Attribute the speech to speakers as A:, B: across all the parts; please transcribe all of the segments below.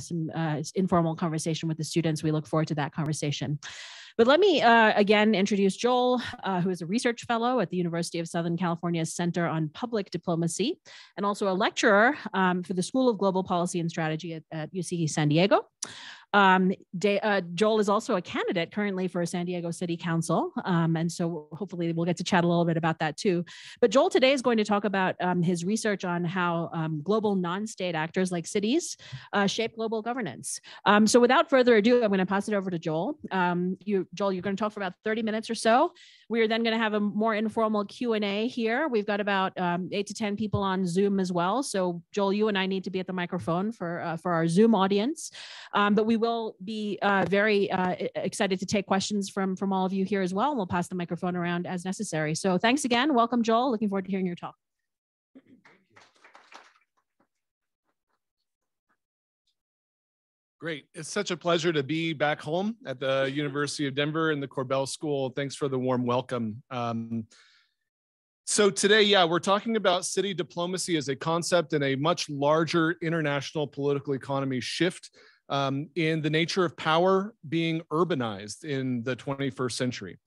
A: some uh, informal conversation with the students. We look forward to that conversation. But let me uh, again introduce Joel, uh, who is a research fellow at the University of Southern California's Center on Public Diplomacy and also a lecturer um, for the School of Global Policy and Strategy at, at UC San Diego. Um, De, uh, Joel is also a candidate currently for San Diego City Council. Um, and so hopefully we'll get to chat a little bit about that too. But Joel today is going to talk about um, his research on how um, global non-state actors like cities uh, shape global governance. Um, so without further ado, I'm going to pass it over to Joel. Um, you, Joel, you're going to talk for about 30 minutes or so. We are then going to have a more informal Q&A here. We've got about eight to 10 people on Zoom as well. So Joel, you and I need to be at the microphone for, uh, for our Zoom audience. but we will be uh, very uh, excited to take questions from, from all of you here as well. And we'll pass the microphone around as necessary. So thanks again. Welcome, Joel. Looking forward to hearing your talk.
B: Great. It's such a pleasure to be back home at the University of Denver and the Korbel School. Thanks for the warm welcome. Um, so today, yeah, we're talking about city diplomacy as a concept in a much larger international political economy shift um, in the nature of power being urbanized in the 21st century.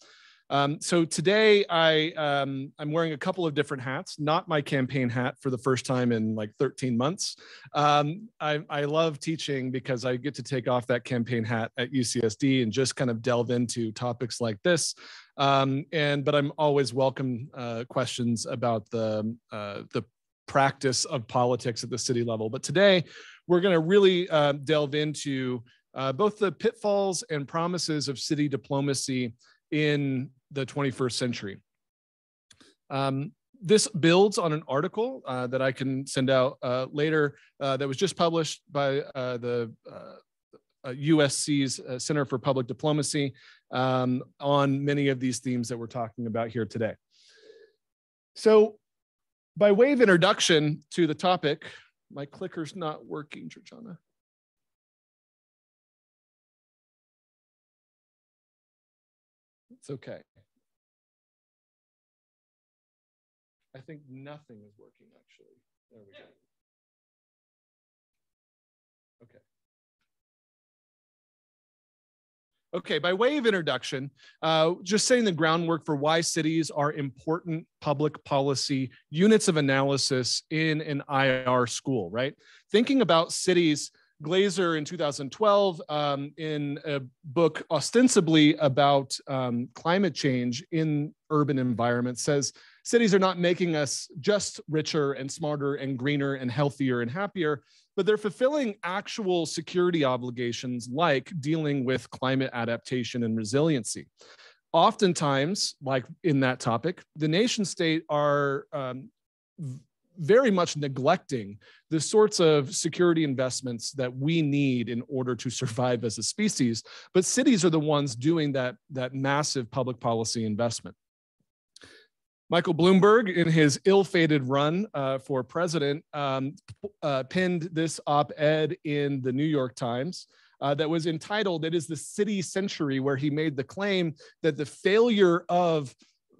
B: Um, so today I, um, I'm wearing a couple of different hats, not my campaign hat for the first time in like 13 months. Um, I, I, love teaching because I get to take off that campaign hat at UCSD and just kind of delve into topics like this. Um, and, but I'm always welcome uh, questions about the, uh, the practice of politics at the city level. But today we're going to really uh, delve into uh, both the pitfalls and promises of city diplomacy in the 21st century. Um, this builds on an article uh, that I can send out uh, later uh, that was just published by uh, the USC's Center for Public Diplomacy um, on many of these themes that we're talking about here today. So by way of introduction to the topic, my clicker's not working, Georgiana. It's okay. I think nothing is working actually. There we go. Okay, by way of introduction, uh, just saying the groundwork for why cities are important public policy units of analysis in an IR school, right? Thinking about cities, Glaeser in 2012, um, in a book ostensibly about um, climate change in urban environments, says cities are not making us just richer and smarter and greener and healthier and happier but they're fulfilling actual security obligations like dealing with climate adaptation and resiliency. Oftentimes, like in that topic, the nation state are um, very much neglecting the sorts of security investments that we need in order to survive as a species. But cities are the ones doing that, that massive public policy investment. Michael Bloomberg, in his ill-fated run uh, for president, um, uh, penned this op-ed in the New York Times uh, that was entitled "It is the City Century," where he made the claim that the failure of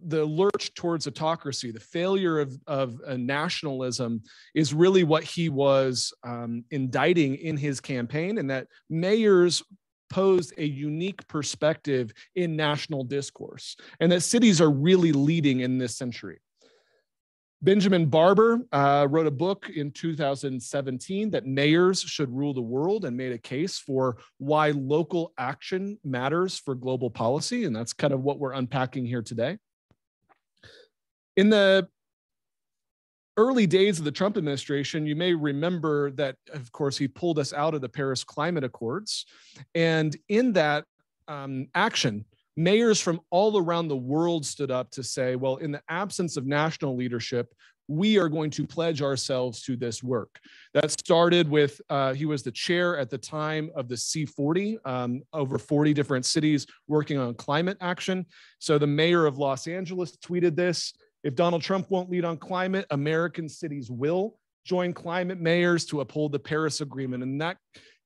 B: the lurch towards autocracy, the failure of, of nationalism, is really what he was um, indicting in his campaign, and that mayors posed a unique perspective in national discourse, and that cities are really leading in this century. Benjamin Barber uh, wrote a book in 2017 that mayors should rule the world and made a case for why local action matters for global policy. And that's kind of what we're unpacking here today. In the early days of the Trump administration, you may remember that, of course, he pulled us out of the Paris Climate Accords. And in that um, action, mayors from all around the world stood up to say, well, in the absence of national leadership, we are going to pledge ourselves to this work. That started with, uh, he was the chair at the time of the C40, um, over 40 different cities working on climate action. So the mayor of Los Angeles tweeted this if Donald Trump won't lead on climate, American cities will join climate mayors to uphold the Paris Agreement. And that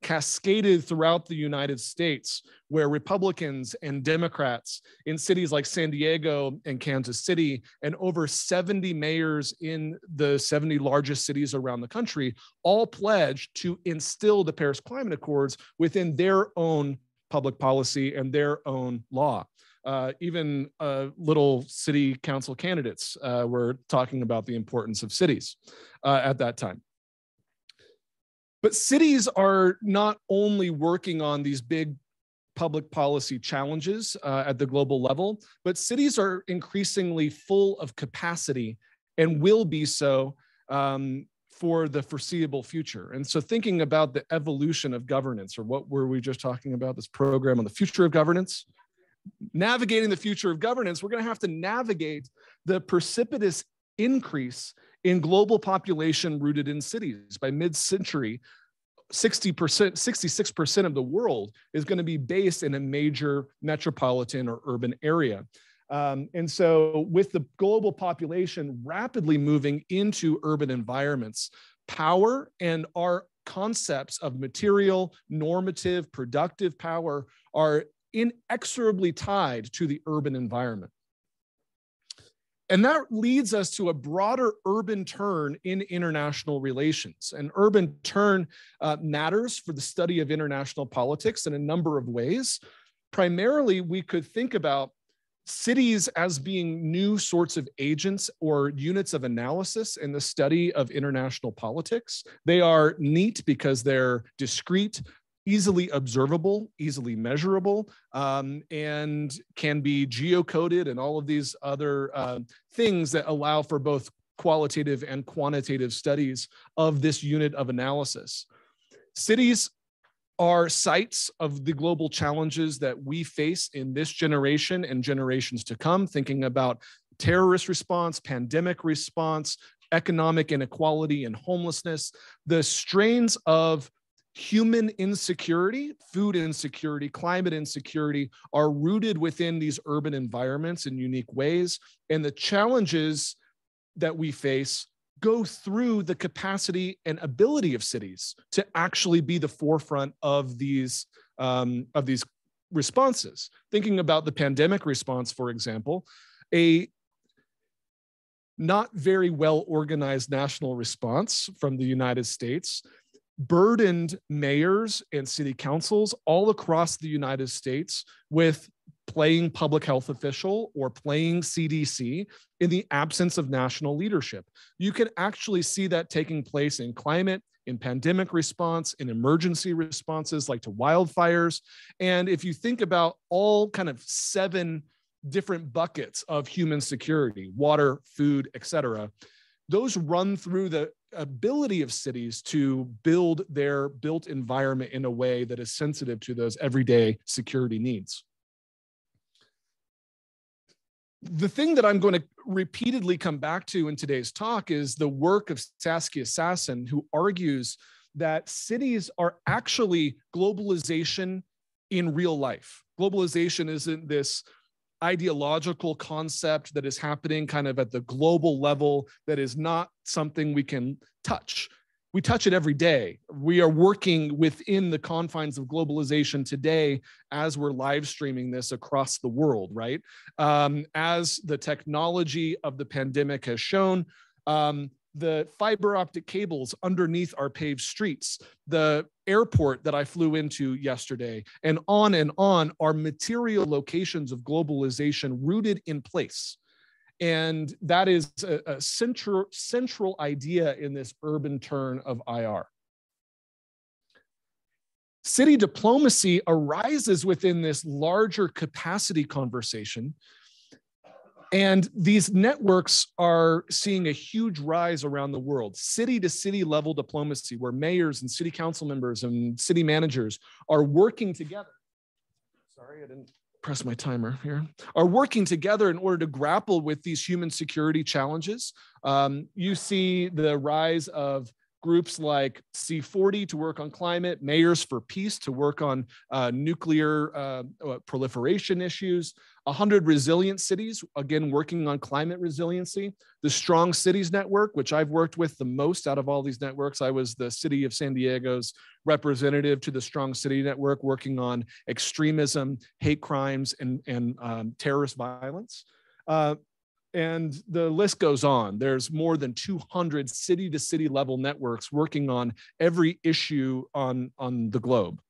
B: cascaded throughout the United States, where Republicans and Democrats in cities like San Diego and Kansas City, and over 70 mayors in the 70 largest cities around the country, all pledged to instill the Paris Climate Accords within their own public policy and their own law. Uh, even uh, little city council candidates uh, were talking about the importance of cities uh, at that time. But cities are not only working on these big public policy challenges uh, at the global level, but cities are increasingly full of capacity and will be so um, for the foreseeable future. And so, thinking about the evolution of governance, or what were we just talking about? This program on the future of governance, navigating the future of governance, we're going to have to navigate the precipitous increase in global population rooted in cities. By mid century, 60%, 66% of the world is going to be based in a major metropolitan or urban area. Um, and so, with the global population rapidly moving into urban environments, power and our concepts of material, normative, productive power are inexorably tied to the urban environment. And that leads us to a broader urban turn in international relations. An urban turn uh, matters for the study of international politics in a number of ways. Primarily, we could think about cities as being new sorts of agents or units of analysis in the study of international politics. They are neat because they're discrete, easily observable, easily measurable, um, and can be geocoded and all of these other uh, things that allow for both qualitative and quantitative studies of this unit of analysis. Cities are sites of the global challenges that we face in this generation and generations to come, thinking about terrorist response, pandemic response, economic inequality and homelessness, the strains of human insecurity, food insecurity, climate insecurity are rooted within these urban environments in unique ways. And the challenges that we face go through the capacity and ability of cities to actually be the forefront of these um, of these responses. Thinking about the pandemic response, for example, a not very well organized national response from the United States burdened mayors and city councils all across the United States with playing public health official or playing CDC in the absence of national leadership. You can actually see that taking place in climate, in pandemic response, in emergency responses like to wildfires. And if you think about all kind of seven different buckets of human security, water, food, et cetera, those run through the ability of cities to build their built environment in a way that is sensitive to those everyday security needs. The thing that I'm going to repeatedly come back to in today's talk is the work of Saskia Sassen, who argues that cities are actually globalization in real life. Globalization isn't this ideological concept that is happening kind of at the global level that is not something we can touch. We touch it every day. We are working within the confines of globalization today as we're live streaming this across the world, right? Um, as the technology of the pandemic has shown, um, the fiber optic cables underneath our paved streets, the airport that I flew into yesterday, and on and on are material locations of globalization rooted in place. And that is a, a central, central idea in this urban turn of IR. City diplomacy arises within this larger capacity conversation and these networks are seeing a huge rise around the world, city to city level diplomacy, where mayors and city council members and city managers are working together. Sorry, I didn't press my timer here. Are working together in order to grapple with these human security challenges. Um, you see the rise of groups like C40 to work on climate, Mayors for Peace to work on uh, nuclear uh, uh proliferation issues, 100 resilient cities, again, working on climate resiliency, the Strong Cities Network, which I've worked with the most out of all these networks. I was the city of San Diego's representative to the Strong City Network, working on extremism, hate crimes, and, and um, terrorist violence. Uh, and the list goes on. There's more than 200 city to city level networks working on every issue on, on the globe.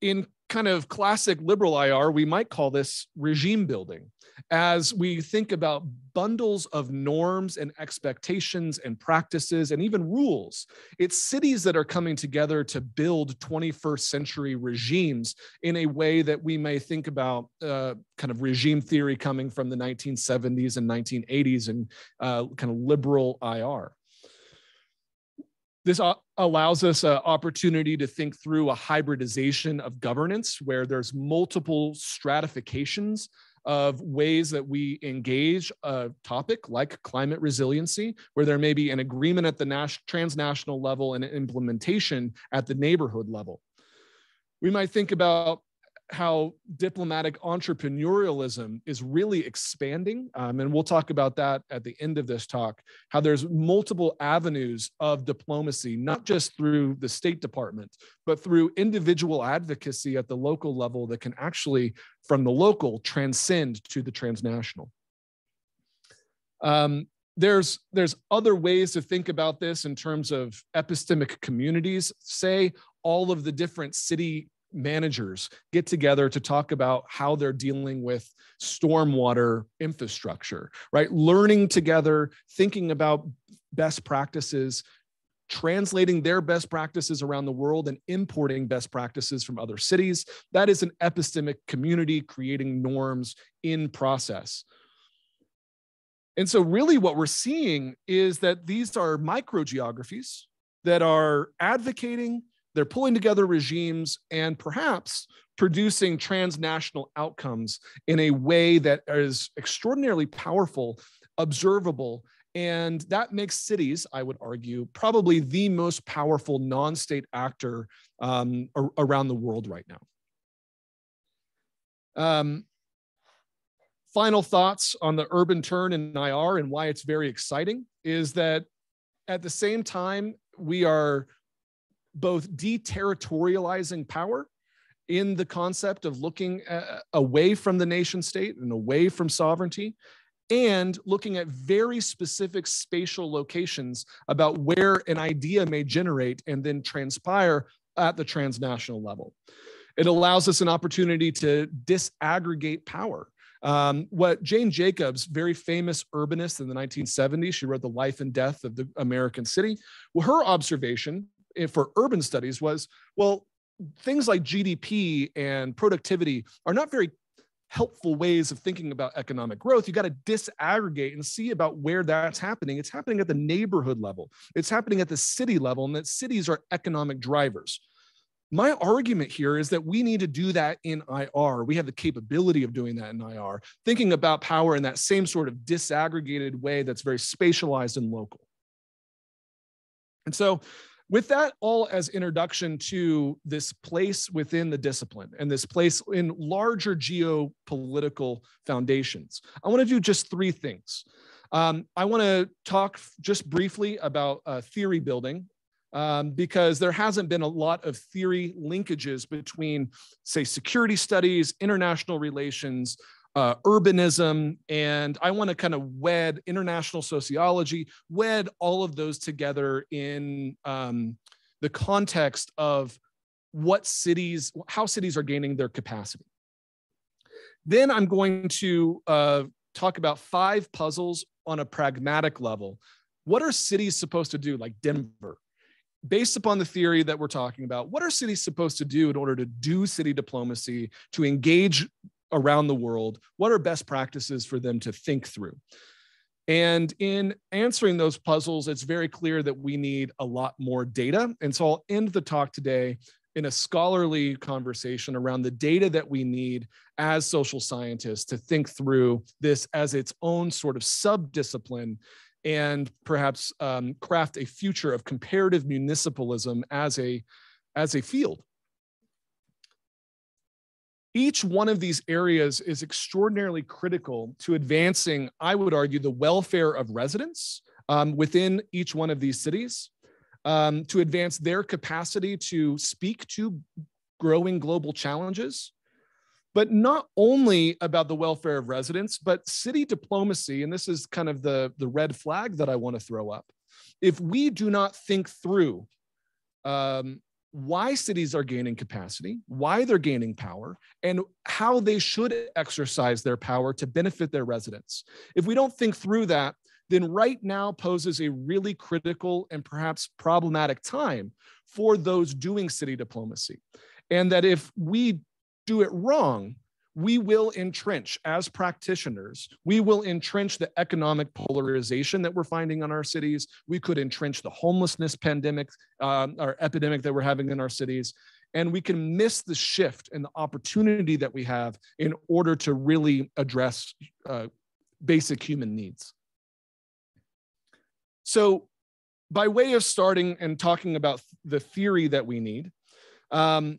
B: In kind of classic liberal IR, we might call this regime building as we think about bundles of norms and expectations and practices and even rules. It's cities that are coming together to build 21st century regimes in a way that we may think about uh, kind of regime theory coming from the 1970s and 1980s and uh, kind of liberal IR. This uh, allows us an opportunity to think through a hybridization of governance where there's multiple stratifications of ways that we engage a topic like climate resiliency, where there may be an agreement at the transnational level and implementation at the neighborhood level. We might think about how diplomatic entrepreneurialism is really expanding. Um, and we'll talk about that at the end of this talk, how there's multiple avenues of diplomacy, not just through the State Department, but through individual advocacy at the local level that can actually, from the local, transcend to the transnational. Um, there's there's other ways to think about this in terms of epistemic communities say all of the different city managers get together to talk about how they're dealing with stormwater infrastructure, right? Learning together, thinking about best practices, translating their best practices around the world and importing best practices from other cities. That is an epistemic community creating norms in process. And so, really, what we're seeing is that these are microgeographies that are advocating they're pulling together regimes and perhaps producing transnational outcomes in a way that is extraordinarily powerful, observable, and that makes cities, I would argue, probably the most powerful non state actor um, around the world right now. Um, final thoughts on the urban turn in IR and why it's very exciting is that at the same time, we are both deterritorializing power in the concept of looking uh, away from the nation state and away from sovereignty and looking at very specific spatial locations about where an idea may generate and then transpire at the transnational level. It allows us an opportunity to disaggregate power. Um, what Jane Jacobs, very famous urbanist in the 1970s, she wrote The Life and Death of the American City. Well, her observation Eh, for urban studies was well things like gdp and productivity are not very helpful ways of thinking about economic growth. You got to disaggregate and see about where that's happening. It's happening at the neighborhood level. It's happening at the city level and that cities are economic drivers. My argument here is that we need to do that in IR. We have the capability of doing that in IR, thinking about power in that same sort of disaggregated way that's very spatialized and local. And so with that all as introduction to this place within the discipline and this place in larger geopolitical foundations, I want to do just three things. Um, I want to talk just briefly about uh, theory building um, because there hasn't been a lot of theory linkages between, say, security studies, international relations, uh, urbanism, and I want to kind of wed international sociology, wed all of those together in um, the context of what cities, how cities are gaining their capacity. Then I'm going to uh, talk about five puzzles on a pragmatic level. What are cities supposed to do, like Denver? based upon the theory that we're talking about, what are cities supposed to do in order to do city diplomacy, to engage around the world? What are best practices for them to think through? And in answering those puzzles, it's very clear that we need a lot more data. And so I'll end the talk today in a scholarly conversation around the data that we need as social scientists to think through this as its own sort of sub-discipline and perhaps um, craft a future of comparative municipalism as a, as a field. Each one of these areas is extraordinarily critical to advancing, I would argue, the welfare of residents um, within each one of these cities, um, to advance their capacity to speak to growing global challenges, but not only about the welfare of residents, but city diplomacy. And this is kind of the, the red flag that I want to throw up. If we do not think through um, why cities are gaining capacity, why they're gaining power, and how they should exercise their power to benefit their residents. If we don't think through that, then right now poses a really critical and perhaps problematic time for those doing city diplomacy. And that if we do it wrong, we will entrench as practitioners. We will entrench the economic polarization that we're finding in our cities. We could entrench the homelessness pandemic um, or epidemic that we're having in our cities. And we can miss the shift and the opportunity that we have in order to really address uh, basic human needs. So, by way of starting and talking about the theory that we need, um,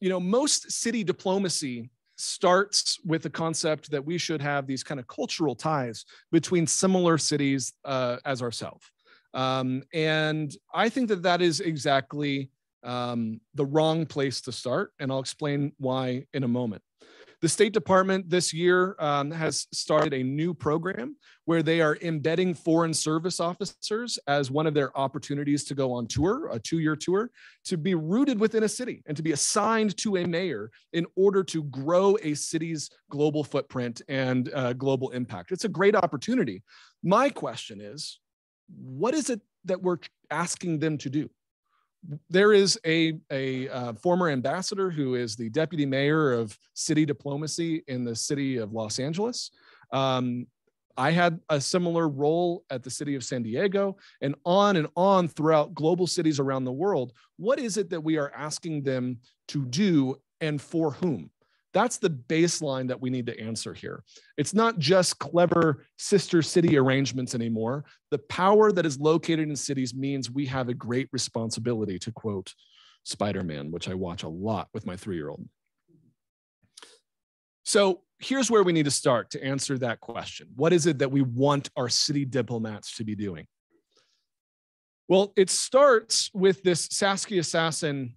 B: you know, most city diplomacy starts with the concept that we should have these kind of cultural ties between similar cities uh, as ourselves. Um, and I think that that is exactly um, the wrong place to start. And I'll explain why in a moment. The State Department this year um, has started a new program where they are embedding foreign service officers as one of their opportunities to go on tour, a two year tour, to be rooted within a city and to be assigned to a mayor in order to grow a city's global footprint and uh, global impact. It's a great opportunity. My question is what is it that we're asking them to do? There is a, a uh, former ambassador who is the deputy mayor of city diplomacy in the city of Los Angeles. Um, I had a similar role at the city of San Diego and on and on throughout global cities around the world. What is it that we are asking them to do and for whom? That's the baseline that we need to answer here. It's not just clever sister city arrangements anymore. The power that is located in cities means we have a great responsibility, to quote Spider Man, which I watch a lot with my three year old. So here's where we need to start to answer that question What is it that we want our city diplomats to be doing? Well, it starts with this Saskia Sassen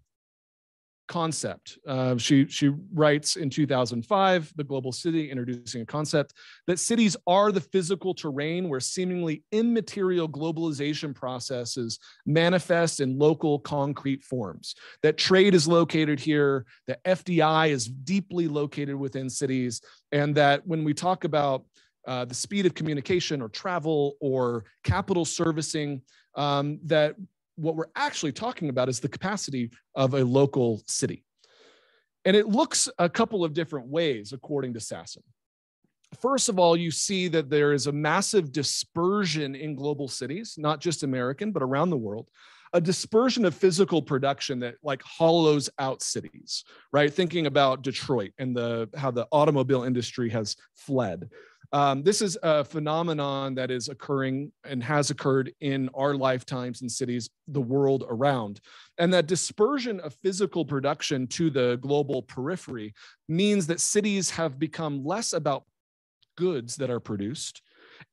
B: concept. Uh, she, she writes in 2005, The Global City, introducing a concept that cities are the physical terrain where seemingly immaterial globalization processes manifest in local concrete forms. That trade is located here, that FDI is deeply located within cities, and that when we talk about uh, the speed of communication or travel or capital servicing, um, that what we're actually talking about is the capacity of a local city. And it looks a couple of different ways, according to Sassen. First of all, you see that there is a massive dispersion in global cities, not just American, but around the world, a dispersion of physical production that like hollows out cities, right? Thinking about Detroit and the how the automobile industry has fled. Um, this is a phenomenon that is occurring and has occurred in our lifetimes in cities the world around. And that dispersion of physical production to the global periphery means that cities have become less about goods that are produced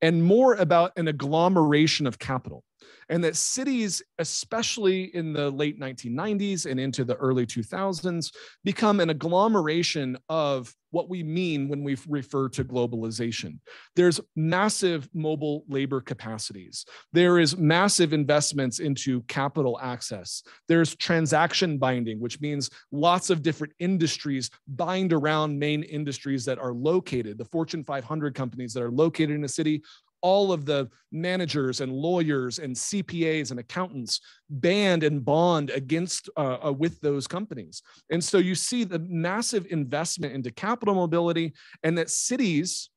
B: and more about an agglomeration of capital and that cities, especially in the late 1990s and into the early 2000s, become an agglomeration of what we mean when we refer to globalization. There's massive mobile labor capacities. There is massive investments into capital access. There's transaction binding, which means lots of different industries bind around main industries that are located. The Fortune 500 companies that are located in a city all of the managers and lawyers and CPAs and accountants band and bond against uh, uh, with those companies. And so you see the massive investment into capital mobility and that cities,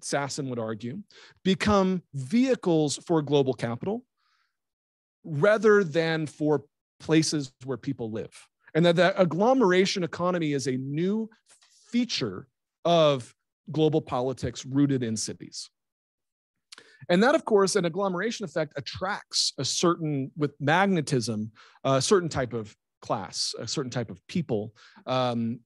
B: Sassen would argue, become vehicles for global capital rather than for places where people live. And that the agglomeration economy is a new feature of global politics rooted in cities. And that, of course, an agglomeration effect attracts a certain, with magnetism, a certain type of class, a certain type of people. Um,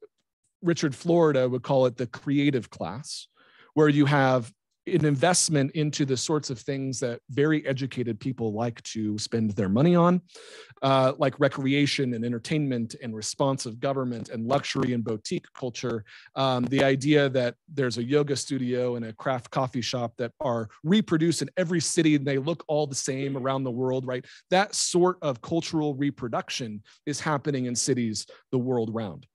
B: Richard Florida would call it the creative class, where you have an investment into the sorts of things that very educated people like to spend their money on, uh, like recreation and entertainment and responsive government and luxury and boutique culture. Um, the idea that there's a yoga studio and a craft coffee shop that are reproduced in every city and they look all the same around the world, right? That sort of cultural reproduction is happening in cities the world round.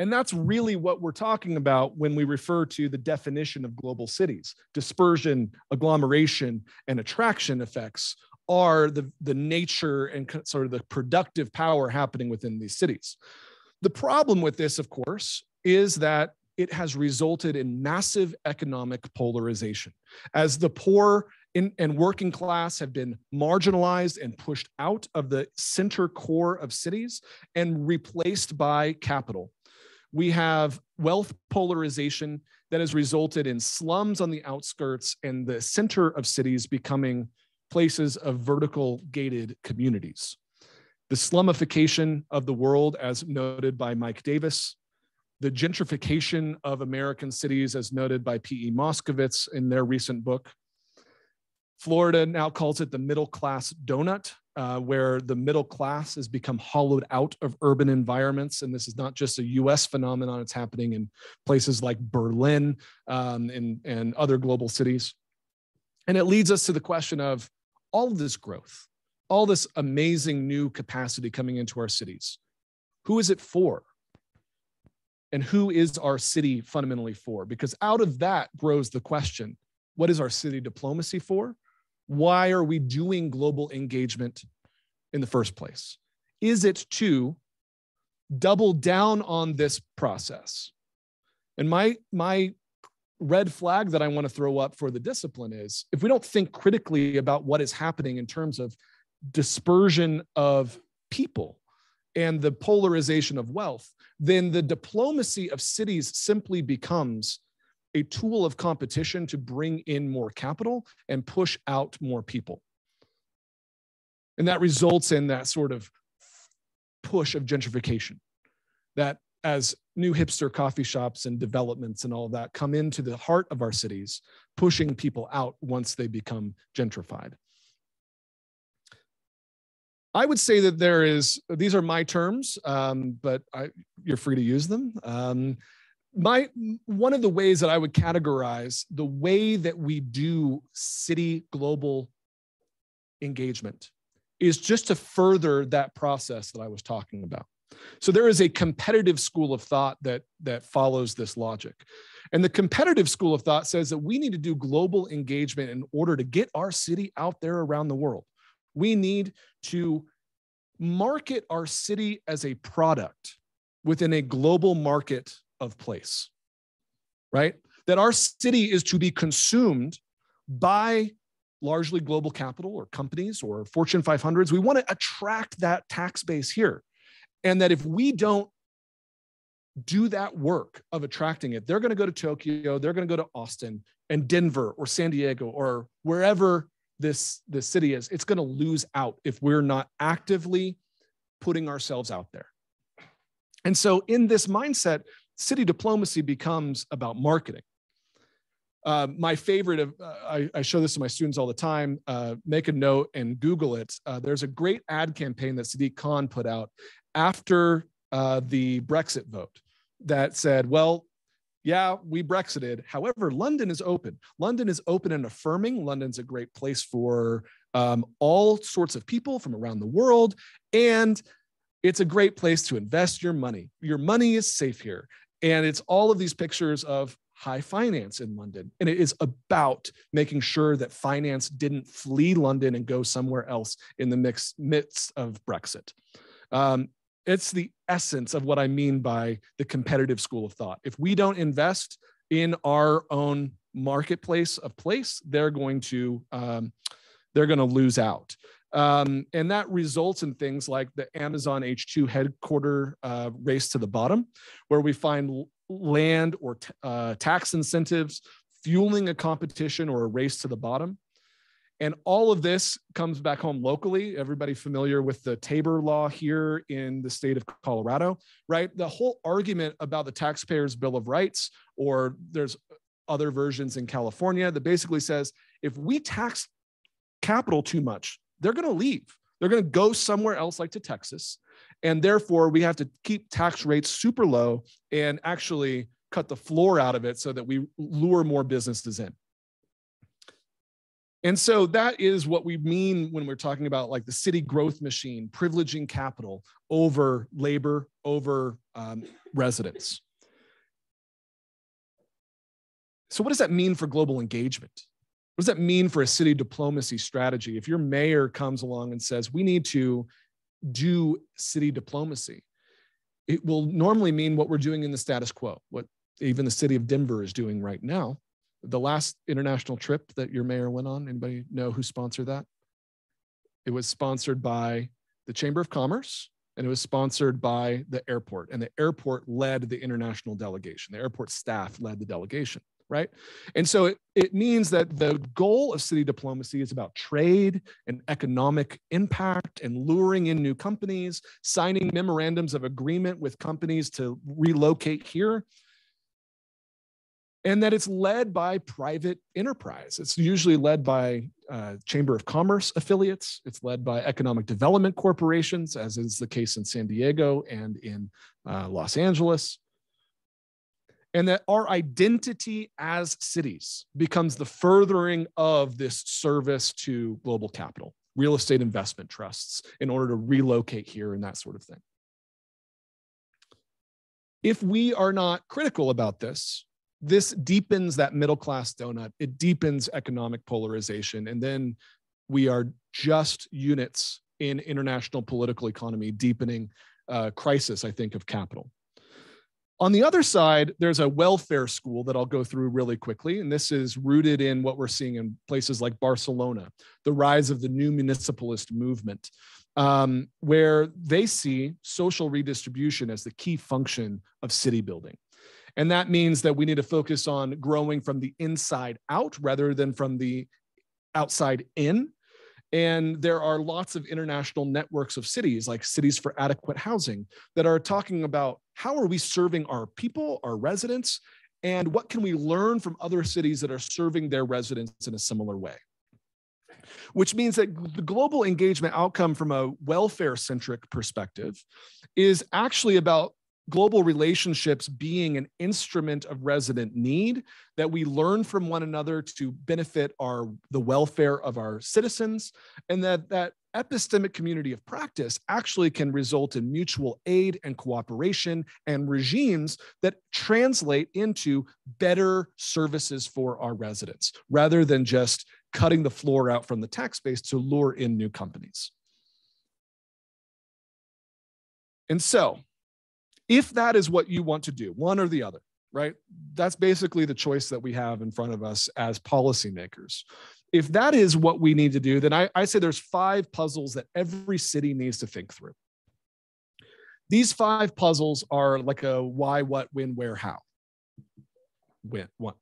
B: And that's really what we're talking about when we refer to the definition of global cities. Dispersion, agglomeration, and attraction effects are the, the nature and sort of the productive power happening within these cities. The problem with this, of course, is that it has resulted in massive economic polarization. As the poor in, and working class have been marginalized and pushed out of the center core of cities and replaced by capital we have wealth polarization that has resulted in slums on the outskirts and the center of cities becoming places of vertical gated communities. The slumification of the world, as noted by Mike Davis, the gentrification of American cities, as noted by P.E. Moskowitz in their recent book. Florida now calls it the middle class donut, uh, where the middle class has become hollowed out of urban environments. And this is not just a US phenomenon, it's happening in places like Berlin um, and, and other global cities. And it leads us to the question of all this growth, all this amazing new capacity coming into our cities. Who is it for? And who is our city fundamentally for? Because out of that grows the question what is our city diplomacy for? Why are we doing global engagement in the first place? Is it to double down on this process? And my, my red flag that I want to throw up for the discipline is if we don't think critically about what is happening in terms of dispersion of people and the polarization of wealth, then the diplomacy of cities simply becomes a tool of competition to bring in more capital and push out more people. And that results in that sort of push of gentrification that as new hipster coffee shops and developments and all of that come into the heart of our cities, pushing people out once they become gentrified. I would say that there is, these are my terms, um, but I, you're free to use them. Um, my one of the ways that I would categorize the way that we do city global engagement is just to further that process that I was talking about. So there is a competitive school of thought that that follows this logic. And the competitive school of thought says that we need to do global engagement in order to get our city out there around the world. We need to market our city as a product within a global market of place, right? That our city is to be consumed by largely global capital or companies or Fortune 500s. We want to attract that tax base here. And that if we don't do that work of attracting it, they're going to go to Tokyo, they're going to go to Austin and Denver or San Diego or wherever this, this city is. It's going to lose out if we're not actively putting ourselves out there. And so, in this mindset, city diplomacy becomes about marketing. Uh, my favorite of, uh, I, I, show this to my students all the time. Uh, make a note and Google it. Uh, there's a great ad campaign that Sadiq Khan put out after uh, the Brexit vote that said, well, yeah, we Brexited. However, London is open. London is open and affirming. London's a great place for um, all sorts of people from around the world. And it's a great place to invest your money. Your money is safe here. And it's all of these pictures of high finance in London. And it is about making sure that finance didn't flee London and go somewhere else in the mix, midst of Brexit. Um, it's the essence of what I mean by the competitive school of thought. If we don't invest in our own marketplace of place, they're going to um, they're going to lose out. Um, and that results in things like the Amazon H2 headquarter uh, race to the bottom, where we find land or uh, tax incentives fueling a competition or a race to the bottom. And all of this comes back home locally. Everybody familiar with the TABOR law here in the state of Colorado, right? The whole argument about the taxpayer's bill of rights, or there's other versions in California that basically says if we tax capital too much, they're going to leave. They're going to go somewhere else, like to Texas. And therefore, we have to keep tax rates super low and actually cut the floor out of it so that we lure more businesses in. And so that is what we mean when we're talking about like the city growth machine, privileging capital over labor, over um, residents. So, what does that mean for global engagement? What does that mean for a city diplomacy strategy? If your mayor comes along and says, we need to do city diplomacy, it will normally mean what we're doing in the status quo, what even the city of Denver is doing right now. The last international trip that your mayor went on anybody know who sponsored that? It was sponsored by the chamber of commerce and it was sponsored by the airport and the airport led the international delegation. The airport staff led the delegation right and so it, it means that the goal of city diplomacy is about trade and economic impact and luring in new companies signing memorandums of agreement with companies to relocate here and that it's led by private enterprise. It's usually led by uh, Chamber of Commerce affiliates. It's led by economic development corporations, as is the case in San Diego and in uh, Los Angeles. And that our identity as cities becomes the furthering of this service to global capital, real estate investment trusts, in order to relocate here and that sort of thing. If we are not critical about this, this deepens that middle class donut. It deepens economic polarization. And then we are just units in international political economy, deepening uh, crisis, I think, of capital. On the other side, there's a welfare school that I'll go through really quickly. And this is rooted in what we're seeing in places like Barcelona, the rise of the new municipalist movement, um, where they see social redistribution as the key function of city building. And that means that we need to focus on growing from the inside out rather than from the outside in. And there are lots of international networks of cities, like Cities for Adequate Housing, that are talking about how are we serving our people, our residents, and what can we learn from other cities that are serving their residents in a similar way. Which means that the global engagement outcome from a welfare centric perspective is actually about global relationships being an instrument of resident need that we learn from one another to benefit our the welfare of our citizens and that that epistemic community of practice actually can result in mutual aid and cooperation and regimes that translate into better services for our residents rather than just cutting the floor out from the tax base to lure in new companies. And so, if that is what you want to do, one or the other, right? That's basically the choice that we have in front of us as policymakers. If that is what we need to do, then I, I say there's five puzzles that every city needs to think through. These five puzzles are like a why, what, when, where, how. When, what,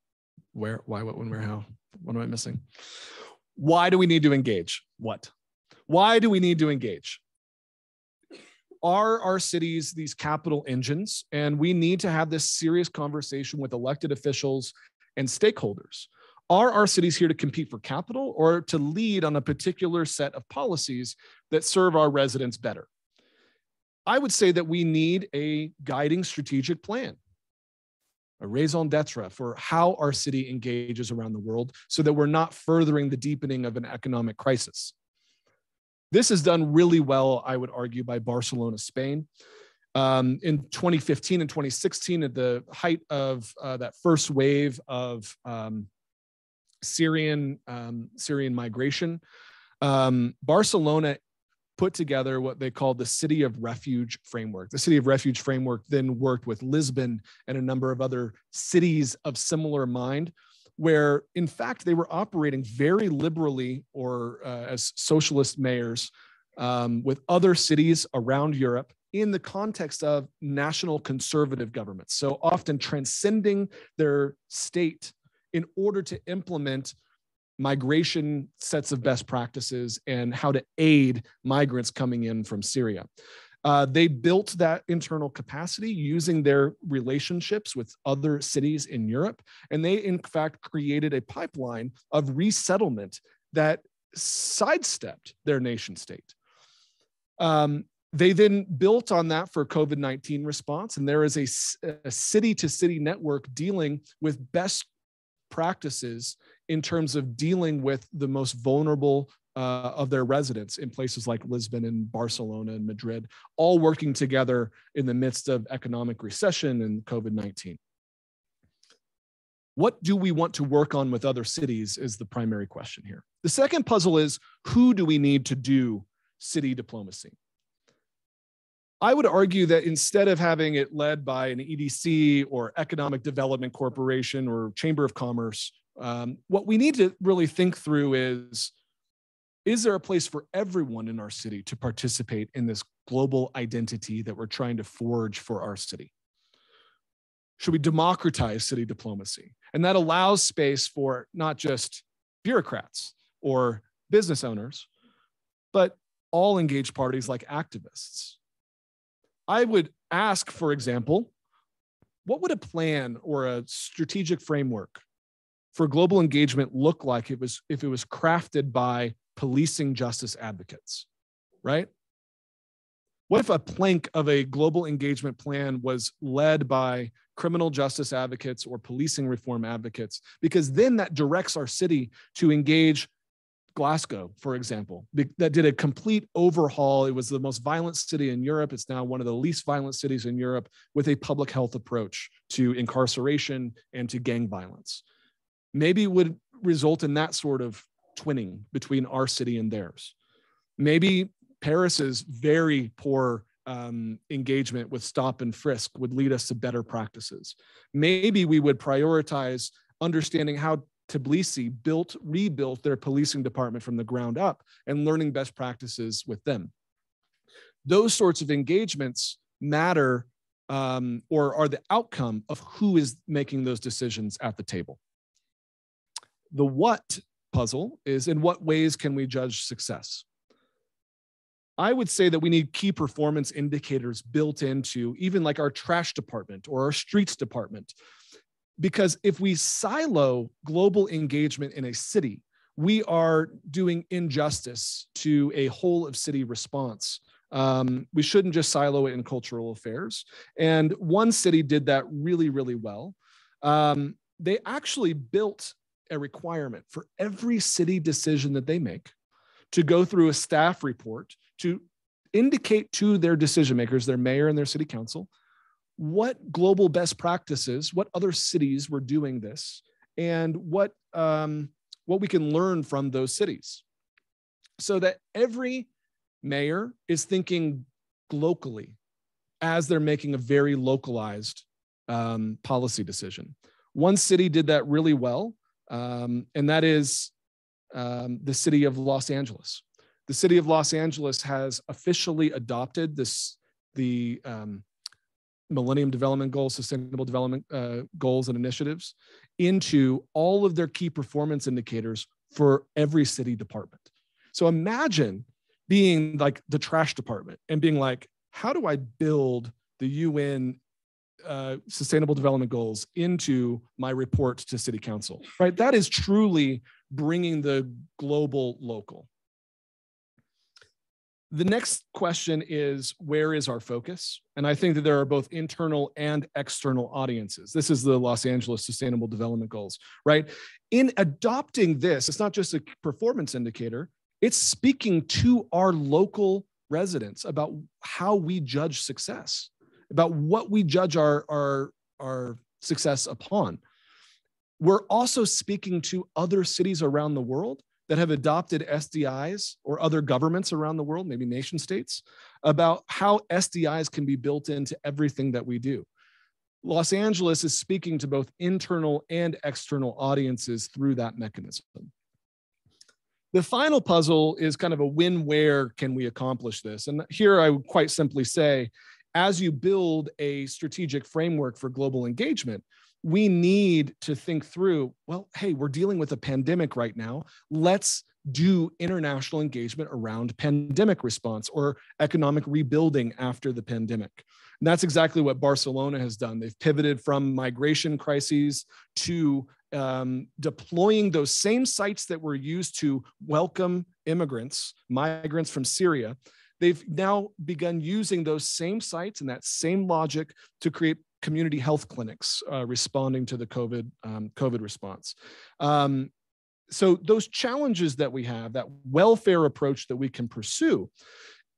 B: where, why, what, when, where, how. What am I missing? Why do we need to engage? What? Why do we need to engage? Are our cities these capital engines? And we need to have this serious conversation with elected officials and stakeholders. Are our cities here to compete for capital or to lead on a particular set of policies that serve our residents better? I would say that we need a guiding strategic plan, a raison d'etre for how our city engages around the world so that we're not furthering the deepening of an economic crisis. This is done really well, I would argue, by Barcelona, Spain. Um, in 2015 and 2016, at the height of uh, that first wave of um, Syrian um, Syrian migration, um, Barcelona put together what they called the City of Refuge framework. The City of Refuge framework then worked with Lisbon and a number of other cities of similar mind where in fact they were operating very liberally or uh, as socialist mayors um, with other cities around Europe in the context of national conservative governments. So often transcending their state in order to implement migration sets of best practices and how to aid migrants coming in from Syria. Uh, they built that internal capacity using their relationships with other cities in Europe. And they, in fact, created a pipeline of resettlement that sidestepped their nation state. Um, they then built on that for COVID 19 response. And there is a city to city network dealing with best practices in terms of dealing with the most vulnerable uh, of their residents in places like Lisbon and Barcelona and Madrid, all working together in the midst of economic recession and COVID 19. What do we want to work on with other cities is the primary question here. The second puzzle is who do we need to do city diplomacy? I would argue that instead of having it led by an EDC or Economic Development Corporation or Chamber of Commerce, um, what we need to really think through is is there a place for everyone in our city to participate in this global identity that we're trying to forge for our city? Should we democratize city diplomacy? And that allows space for not just bureaucrats or business owners, but all engaged parties like activists. I would ask, for example, what would a plan or a strategic framework for global engagement look like it was if it was crafted by policing justice advocates, right? What if a plank of a global engagement plan was led by criminal justice advocates or policing reform advocates? Because then that directs our city to engage Glasgow, for example, that did a complete overhaul. It was the most violent city in Europe. It's now one of the least violent cities in Europe with a public health approach to incarceration and to gang violence. Maybe would result in that sort of twinning between our city and theirs. Maybe Paris's very poor um, engagement with stop and frisk would lead us to better practices. Maybe we would prioritize understanding how Tbilisi built, rebuilt their policing department from the ground up and learning best practices with them. Those sorts of engagements matter um, or are the outcome of who is making those decisions at the table. The what puzzle is in what ways can we judge success? I would say that we need key performance indicators built into even like our trash department or our streets department. Because if we silo global engagement in a city, we are doing injustice to a whole of city response. Um, we shouldn't just silo it in cultural affairs. And one city did that really, really well. Um, they actually built a requirement for every city decision that they make to go through a staff report to indicate to their decision makers, their mayor and their city council, what global best practices, what other cities were doing this, and what um, what we can learn from those cities, so that every mayor is thinking locally as they're making a very localized um, policy decision. One city did that really well um, and that is um, the city of Los Angeles. The city of Los Angeles has officially adopted this the um, Millennium Development Goals, Sustainable Development uh, Goals, and initiatives into all of their key performance indicators for every city department. So imagine being like the trash department and being like, how do I build the UN uh, sustainable development goals into my report to city council right? That is truly bringing the global local. The next question is where is our focus? And i think that there are both internal and external audiences. This is the los angeles sustainable development goals right? In adopting this it's not just a performance indicator it's speaking to our local residents about how we judge success about what we judge our, our, our success upon. We're also speaking to other cities around the world that have adopted SDIs or other governments around the world, maybe nation states, about how SDIs can be built into everything that we do. Los Angeles is speaking to both internal and external audiences through that mechanism. The final puzzle is kind of a win where can we accomplish this? And here I would quite simply say as you build a strategic framework for global engagement, we need to think through well, hey, we're dealing with a pandemic right now. Let's do international engagement around pandemic response or economic rebuilding after the pandemic. And that's exactly what Barcelona has done. They've pivoted from migration crises to um, deploying those same sites that were used to welcome immigrants, migrants from Syria. They've now begun using those same sites and that same logic to create community health clinics uh, responding to the COVID um, COVID response. Um, so those challenges that we have, that welfare approach that we can pursue,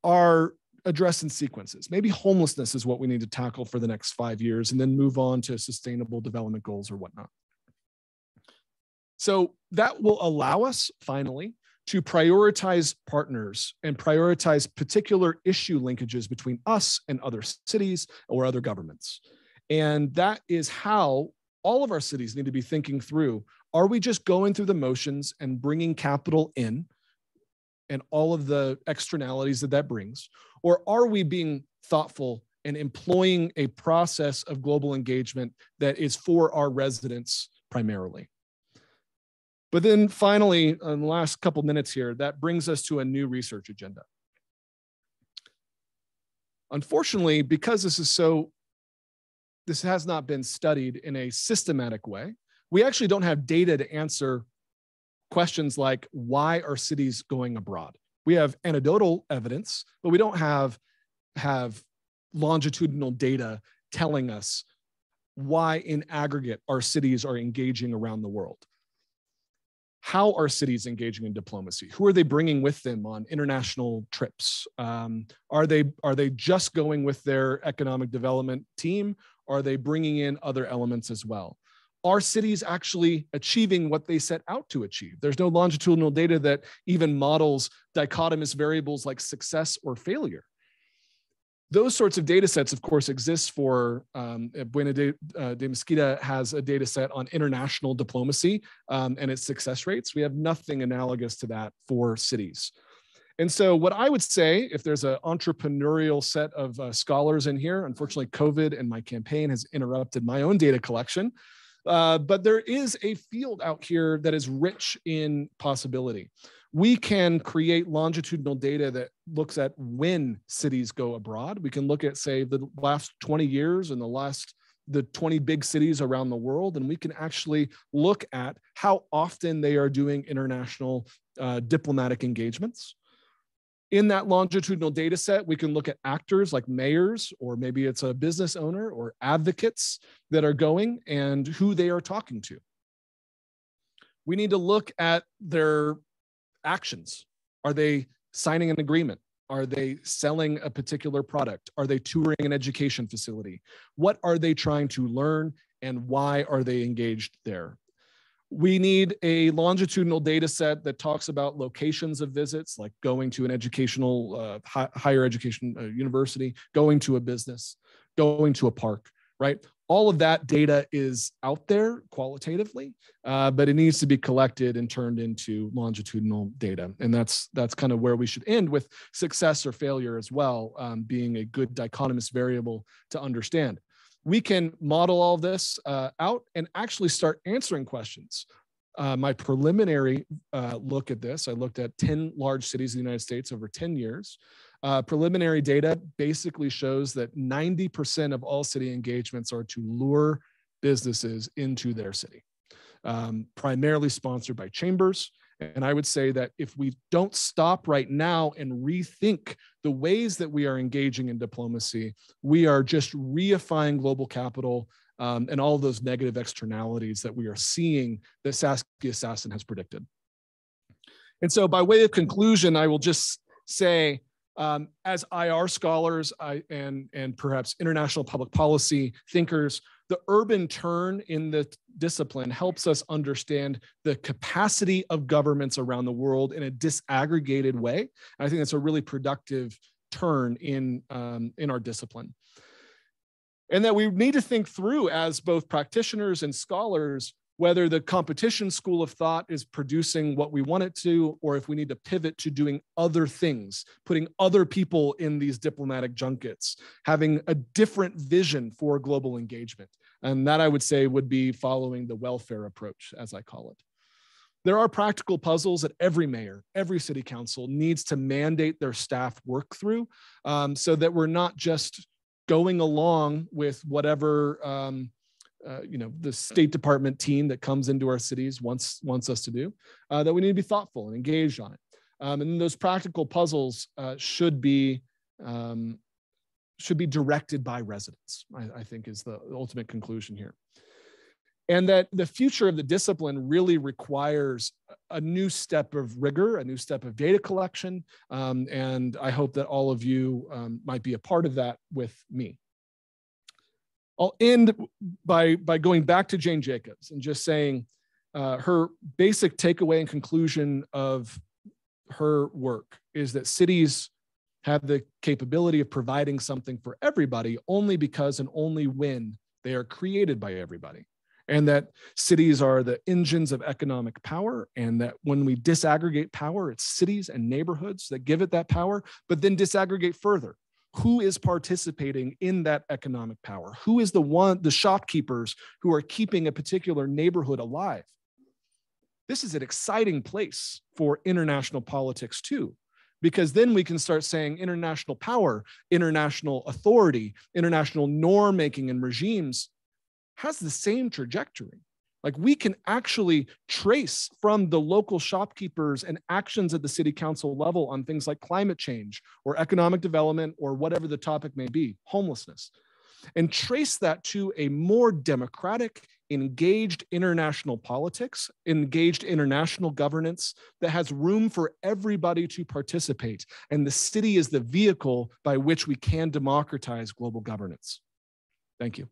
B: are addressed in sequences. Maybe homelessness is what we need to tackle for the next five years, and then move on to sustainable development goals or whatnot. So that will allow us finally to prioritize partners and prioritize particular issue linkages between us and other cities or other governments. And that is how all of our cities need to be thinking through are we just going through the motions and bringing capital in and all of the externalities that that brings? Or are we being thoughtful and employing a process of global engagement that is for our residents primarily? But then finally, in the last couple minutes here, that brings us to a new research agenda. Unfortunately, because this is so this has not been studied in a systematic way. We actually don't have data to answer questions like why are cities going abroad? We have anecdotal evidence, but we don't have have longitudinal data telling us why in aggregate our cities are engaging around the world. How are cities engaging in diplomacy? Who are they bringing with them on international trips? Um, are they are they just going with their economic development team, are they bringing in other elements as well? Are cities actually achieving what they set out to achieve? There's no longitudinal data that even models dichotomous variables like success or failure. Those sorts of data sets, of course, exist for um, Bueno de, uh, de, Mesquita has a data set on international diplomacy um, and its success rates. We have nothing analogous to that for cities. And so, what I would say, if there's an entrepreneurial set of uh, scholars in here, unfortunately, COVID and my campaign has interrupted my own data collection. Uh, but there is a field out here that is rich in possibility. We can create longitudinal data that looks at when cities go abroad. We can look at, say, the last 20 years and the last the 20 big cities around the world, and we can actually look at how often they are doing international uh, diplomatic engagements in that longitudinal data set, we can look at actors like mayors, or maybe it's a business owner or advocates that are going and who they are talking to. We need to look at their actions. Are they signing an agreement? Are they selling a particular product? Are they touring an education facility? What are they trying to learn and why are they engaged there? we need a longitudinal data set that talks about locations of visits, like going to an educational, uh, hi- higher education uh, university, going to a business, going to a park, right? All of that data is out there qualitatively, uh, but it needs to be collected and turned into longitudinal data. And that's that's kind of where we should end with success or failure as well, um, being a good dichotomous variable to understand we can model all this uh, out and actually start answering questions. Uh, my preliminary uh, look at this, I looked at 10 large cities in the United States over 10 years. Uh, preliminary data basically shows that 90% of all city engagements are to lure businesses into their city, um, primarily sponsored by chambers. And I would say that if we don't stop right now and rethink the ways that we are engaging in diplomacy, we are just reifying global capital um, and all those negative externalities that we are seeing that Saskia Sassen has predicted. And so, by way of conclusion, I will just say um, as IR scholars I, and, and perhaps international public policy thinkers, the urban turn in the discipline helps us understand the capacity of governments around the world in a disaggregated way. I think that's a really productive turn in, um, in our discipline. And that we need to think through as both practitioners and scholars whether the competition school of thought is producing what we want it to, or if we need to pivot to doing other things, putting other people in these diplomatic junkets, having a different vision for global engagement. And that I would say would be following the welfare approach, as I call it. There are practical puzzles that every mayor, every city council needs to mandate their staff work through um, so that we're not just going along with whatever um, uh, you know the State Department team that comes into our cities wants wants us to do. Uh, that we need to be thoughtful and engaged on it. Um, and those practical puzzles uh, should be um, should be directed by residents. I, I think is the ultimate conclusion here and that the future of the discipline really requires a new step of rigor, a new step of data collection. Um, and I hope that all of you um, might be a part of that with me. I'll end by, by going back to Jane Jacobs and just saying uh, her basic takeaway and conclusion of her work is that cities have the capability of providing something for everybody only because and only when they are created by everybody and that cities are the engines of economic power and that when we disaggregate power it's cities and neighborhoods that give it that power but then disaggregate further who is participating in that economic power who is the one the shopkeepers who are keeping a particular neighborhood alive this is an exciting place for international politics too because then we can start saying international power international authority international norm making and regimes has the same trajectory. Like we can actually trace from the local shopkeepers and actions at the city council level on things like climate change or economic development or whatever the topic may be, homelessness, and trace that to a more democratic, engaged international politics, engaged international governance that has room for everybody to participate. And the city is the vehicle by which we can democratize global governance. Thank you.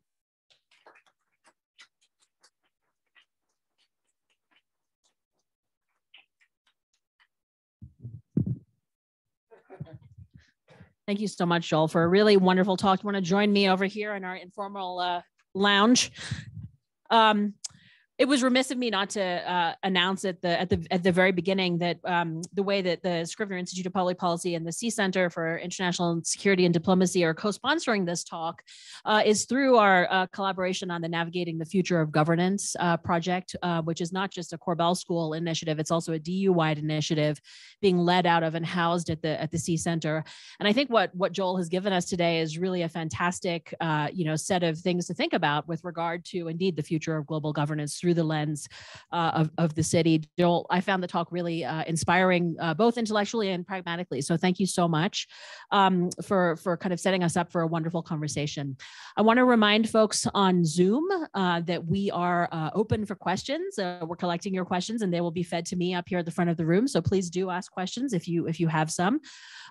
A: Thank you so much, Joel, for a really wonderful talk. You want to join me over here in our informal uh, lounge? Um, it was remiss of me not to uh, announce at the at the at the very beginning that um, the way that the Scrivner Institute of Public Policy and the Sié Center for International Security and Diplomacy are co-sponsoring this talk uh, is through our uh, collaboration on the Navigating the Future of Governance uh, project, uh, which is not just a Korbel School initiative; it's also a DU-wide initiative being led out of and housed at the at the Sié Center. And I think what what Joel has given us today is really a fantastic uh, you know set of things to think about with regard to indeed the future of global governance through through the lens uh, of, of the city. Joel, I found the talk really uh, inspiring, uh, both intellectually and pragmatically. So thank you so much um, for, for kind of setting us up for a wonderful conversation. I want to remind folks on Zoom uh, that we are uh, open for questions. Uh, we're collecting your questions and they will be fed to me up here at the front of the room. So please do ask questions if you if you have some.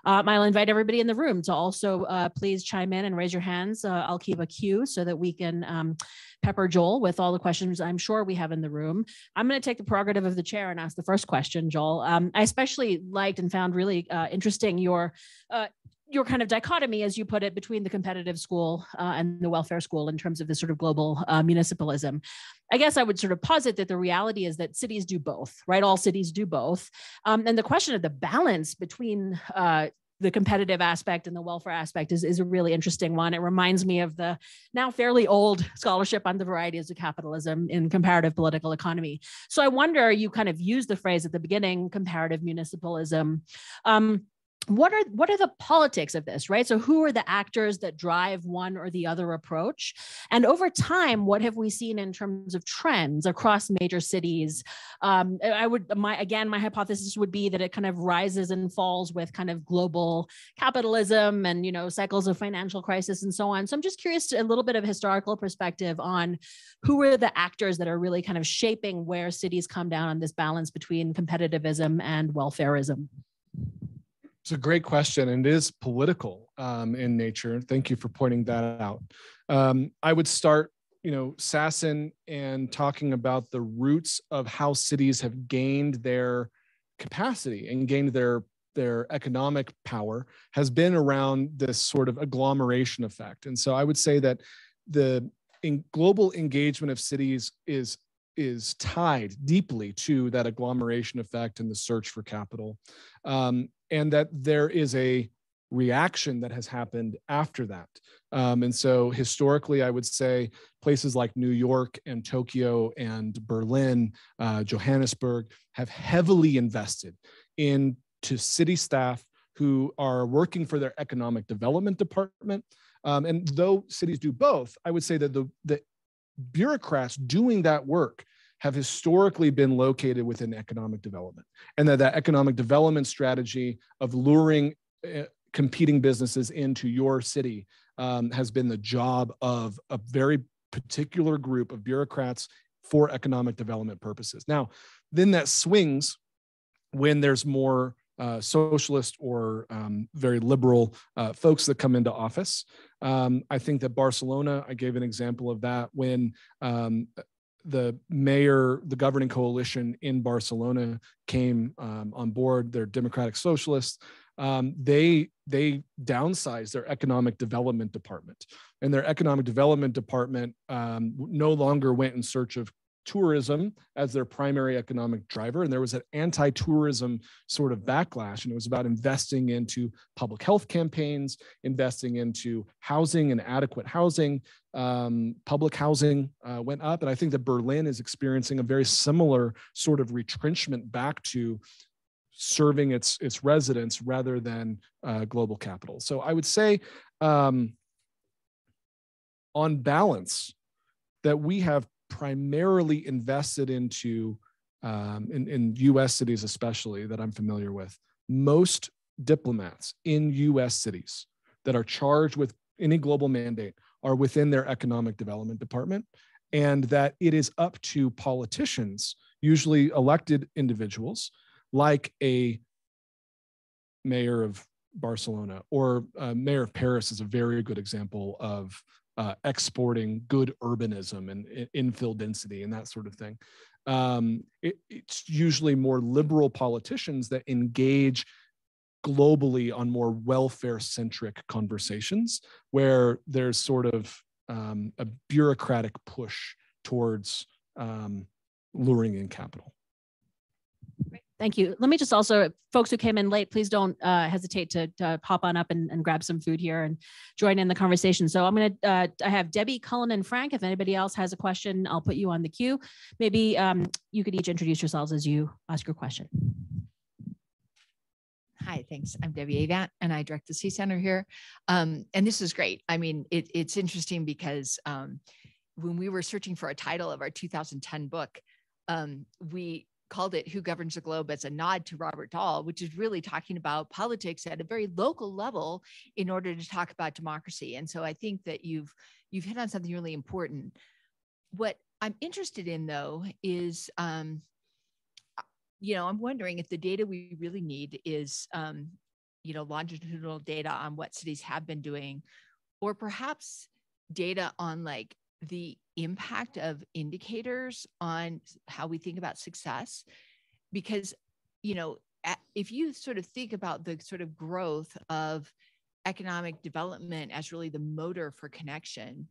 A: I'll invite everybody in the room to also please chime in and raise your hands. I'll keep a queue so that we can um, pepper Joel with all the questions I'm sure we have in the room. I'm going to take the prerogative of the chair and ask the first question, Joel. Um, I especially liked and found really uh, interesting your uh, your kind of dichotomy, as you put it, between the competitive school uh, and the welfare school in terms of this sort of global uh, municipalism. I guess I would sort of posit that the reality is that cities do both, right? All cities do both. Um, and the question of the balance between uh, the competitive aspect and the welfare aspect is, is a really interesting one. It reminds me of the now fairly old scholarship on the varieties of capitalism in comparative political economy. So I wonder, you kind of used the phrase at the beginning, comparative municipalism. Um, what are what are the politics of this right? So who are the actors that drive one or the other approach? And over time what have we seen in terms of trends across major cities? Um, i would my again my hypothesis would be that it kind of rises and falls with kind of global capitalism and you know cycles of financial crisis and so on. So i'm just curious to a little bit of historical perspective on who are the actors that are really kind of shaping where cities come down on this balance between competitivism and welfareism
B: it's a great question, and it is political um, in nature. Thank you for pointing that out. Um, I would start, you know, Sassen and talking about the roots of how cities have gained their capacity and gained their their economic power has been around this sort of agglomeration effect. And so I would say that the in global engagement of cities is is tied deeply to that agglomeration effect and the search for capital. Um, and that there is a reaction that has happened after that. Um, and so historically, I would say places like New York and Tokyo and Berlin, uh, Johannesburg have heavily invested into city staff who are working for their economic development department. Um, and though cities do both, I would say that the, the bureaucrats doing that work have historically been located within economic development and that that economic development strategy of luring uh, competing businesses into your city um, has been the job of a very particular group of bureaucrats for economic development purposes now then that swings when there's more uh, socialist or um, very liberal uh, folks that come into office. Um, I think that Barcelona, I gave an example of that when um, the mayor, the governing coalition in Barcelona came um, on board. They're democratic socialists. Um, they they downsized their economic development department, and their economic development department um, no longer went in search of tourism as their primary economic driver. And there was an anti tourism sort of backlash. And it was about investing into public health campaigns, investing into housing and adequate housing. Um, public housing uh, went up. And I think that Berlin is experiencing a very similar sort of retrenchment back to serving its its residents rather than uh, global capital. So I would say, um, on balance, that we have primarily invested into um, in, in US cities, especially that I'm familiar with, most diplomats in US cities that are charged with any global mandate are within their economic development department, and that it is up to politicians, usually elected individuals, like a mayor of Barcelona or uh, mayor of Paris is a very good example of uh, exporting good urbanism and, infill density and that sort of thing. Um, it, it's usually more liberal politicians that engage globally on more welfare centric conversations where there's sort of um, a bureaucratic push towards um, luring in capital.
A: Thank you. Let me just also, folks who came in late, please don't uh, hesitate to, to, pop on up and, and, grab some food here and join in the conversation. So I'm going to, uh, I have Debbie, Cullen, and Frank. If anybody else has a question, I'll put you on the queue. Maybe um, you could each introduce yourselves as you ask your question.
C: Hi, thanks. I'm Debbie Avant, and I direct the Sié Center here. Um, and this is great. I mean, it, it's interesting because um, when we were searching for a title of our 2010 book, um, we called it Who Governs the Globe as a nod to Robert Dahl, which is really talking about politics at a very local level in order to talk about democracy. And so I think that you've you've hit on something really important. What I'm interested in though is um, you know, I'm wondering if the data we really need is um, you know, longitudinal data on what cities have been doing, or perhaps data on like the impact of indicators on how we think about success. Because you know if you sort of think about the sort of growth of economic development as really the motor for connection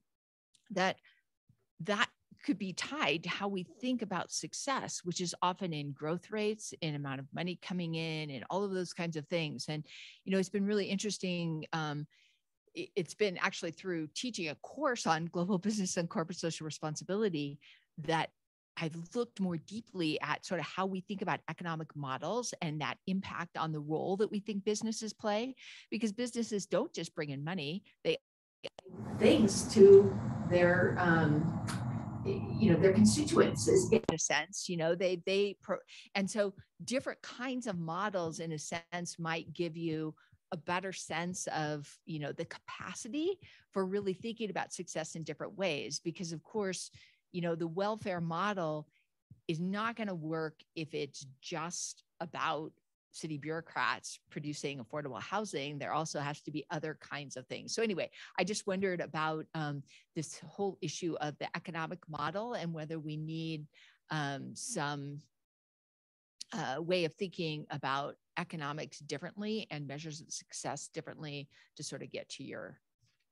C: that that could be tied to how we think about success which is often in growth rates in amount of money coming in and all of those kinds of things. And you know it's been really interesting um, it's been actually through teaching a course on global business and corporate social responsibility that I've looked more deeply at sort of how we think about economic models and that impact on the role that we think businesses play, because businesses don't just bring in money; they things to their um, you know their constituents in a sense you know they they pro- and so different kinds of models in a sense might give you a better sense of you know the capacity for really thinking about success in different ways because of course you know the welfare model is not going to work if it's just about city bureaucrats producing affordable housing. There also has to be other kinds of things. So anyway i just wondered about um, this whole issue of the economic model and whether we need um, some uh, way of thinking about economics differently and measures of success differently to sort of get to your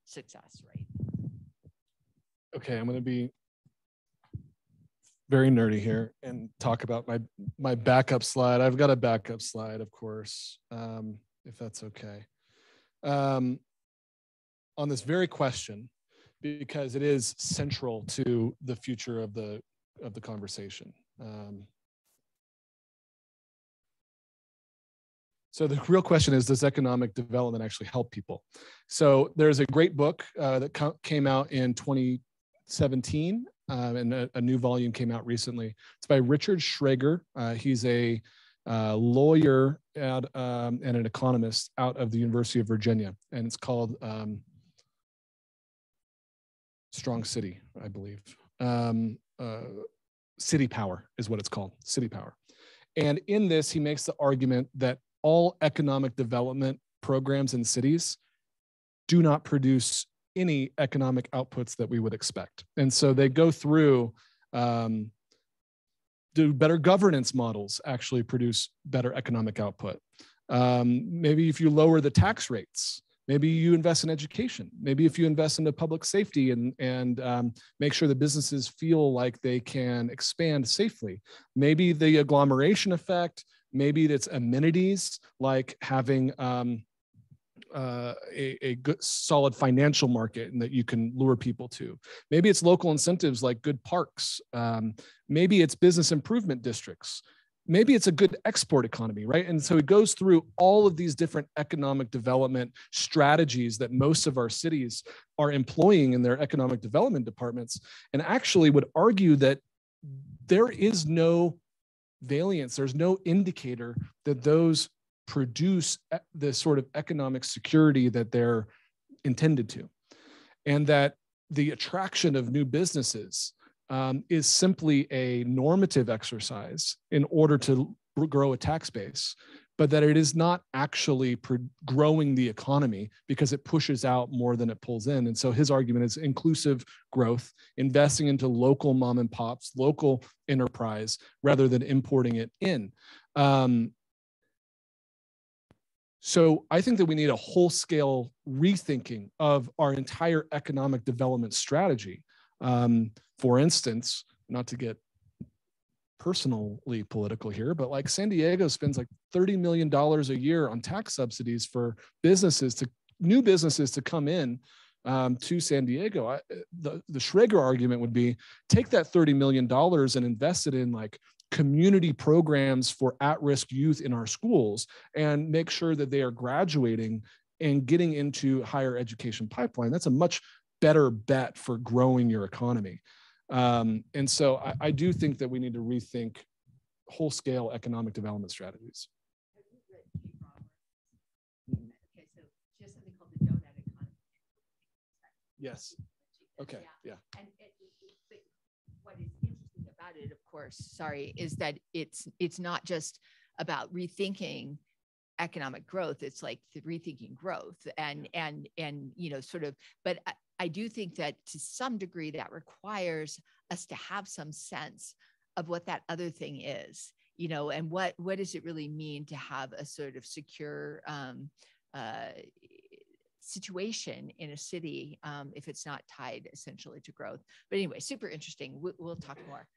C: success rate.
B: Okay, I'm going to be very nerdy here and talk about my my backup slide. I've got a backup slide, of course, um, if that's okay. um, on this very question because it is central to the future of the of the conversation. Um, so the real question is, does economic development actually help people? So there's a great book uh, that came out in 2017, um, and a, a, new volume came out recently. It's by Richard Schragger. Uh, he's a uh, lawyer at, um, and an economist out of the University of Virginia, and it's called um, Strong City, I believe. Um, uh, city power is what it's called, city power. And in this, he makes the argument that all economic development programs in cities do not produce any economic outputs that we would expect. And so they go through um, do better governance models actually produce better economic output? Um, maybe if you lower the tax rates, maybe you invest in education maybe if you invest into public safety and and um, make sure the businesses feel like they can expand safely maybe the agglomeration effect maybe it's amenities like having um, uh, a, a good solid financial market and that you can lure people to. Maybe it's local incentives like good parks. Um, maybe it's business improvement districts. Maybe it's a good export economy, right? And so it goes through all of these different economic development strategies that most of our cities are employing in their economic development departments, and actually would argue that there is no variance, there's no indicator that those produce the sort of economic security that they're intended to. And that the attraction of new businesses um, is simply a normative exercise in order to grow a tax base, but that it is not actually growing the economy because it pushes out more than it pulls in. And so his argument is inclusive growth, investing into local mom and pops, local enterprise, rather than importing it in. Um, so I think that we need a whole scale rethinking of our entire economic development strategy. Um, for instance, not to get personally political here, but like San Diego spends like $30 million a year on tax subsidies for businesses to new businesses to come in um, to San Diego. I, the, the Schragger argument would be take that $30 million and invest it in like community programs for at-risk youth in our schools and make sure that they are graduating and getting into higher education pipeline. That's a much better bet for growing your economy. Um, and so I, I, do think that we need to rethink whole scale economic development strategies. Yes. Okay. Yeah. And it,
C: it, what is interesting about it, of course, sorry, is that it's it's not just about rethinking economic growth it's like rethinking growth and and and you know sort of but I, I do think that to some degree that requires us to have some sense of what that other thing is you know and what what does it really mean to have a sort of secure um, uh, situation in a city um, if it's not tied essentially to growth but anyway super interesting we, will talk more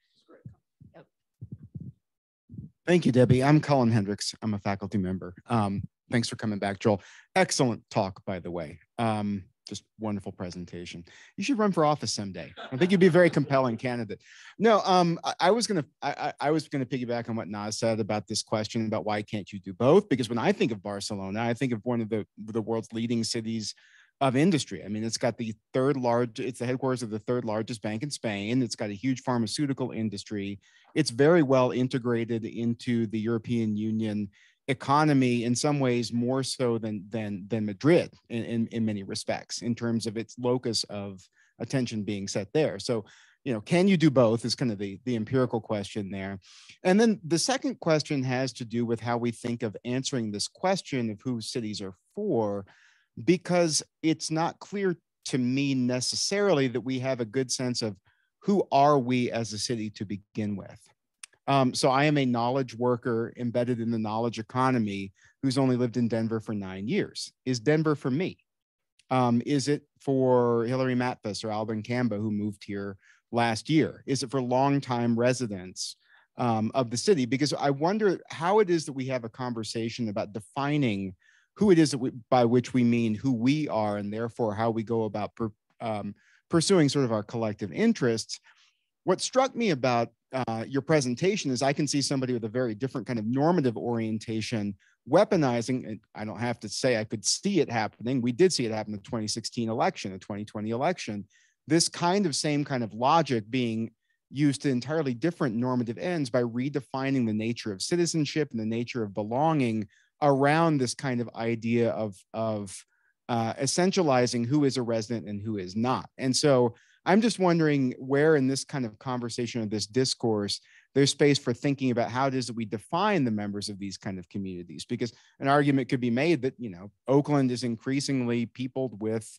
D: Thank you, Debbie. I'm Cullen Hendrix. I'm a faculty member. Um, thanks for coming back, Joel. Excellent talk, by the way. Um, just wonderful presentation. You should run for office someday. I think you'd be a very compelling candidate. No, um, I, I was gonna I, I was gonna piggyback on what Naz said about this question about why can't you do both? Because when I think of Barcelona, I think of one of the the world's leading cities of industry. I mean, it's got the third large, it's the headquarters of the third largest bank in Spain. It's got a huge pharmaceutical industry. It's very well integrated into the European Union economy in some ways more so than than than Madrid in, in, in many respects in terms of its locus of attention being set there. So you know can you do both is kind of the the empirical question there and then the second question has to do with how we think of answering this question of who cities are for because it's not clear to me necessarily that we have a good sense of who are we as a city to begin with. Um, so I am a knowledge worker embedded in the knowledge economy who's only lived in Denver for nine years. Is Denver for me? Um, is it for Hillary Matvis or Alvin Kamba who moved here last year? Is it for longtime residents um, of the city? Because I wonder how it is that we have a conversation about defining who it is that we, by which we mean who we are and therefore how we go about per, um, pursuing sort of our collective interests. What struck me about uh, your presentation is I can see somebody with a very different kind of normative orientation weaponizing, and I don't have to say I could see it happening. We did see it happen in the 2016 election, the 2020 election. This kind of same kind of logic being used to entirely different normative ends by redefining the nature of citizenship and the nature of belonging around this kind of idea of, of uh, essentializing who is a resident and who is not. And so I'm just wondering where in this kind of conversation or this discourse, there's space for thinking about how it is that we define the members of these kind of communities. Because an argument could be made that, you know, Oakland is increasingly peopled with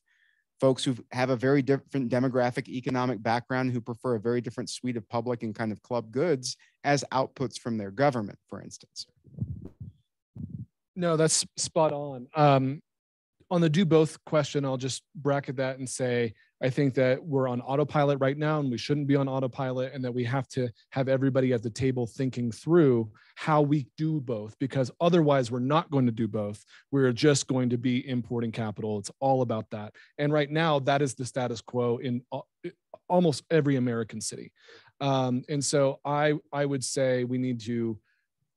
D: folks who have a very different demographic economic background who prefer a very different suite of public and kind of club goods as outputs from their government for instance
B: no that's spot on um, on the do both question i'll just bracket that and say I think that we're on autopilot right now and we shouldn't be on autopilot, and that we have to have everybody at the table thinking through how we do both, because otherwise we're not going to do both. We're just going to be importing capital. It's all about that. And right now, that is the status quo in almost every American city. Um, and so I, I would say we need to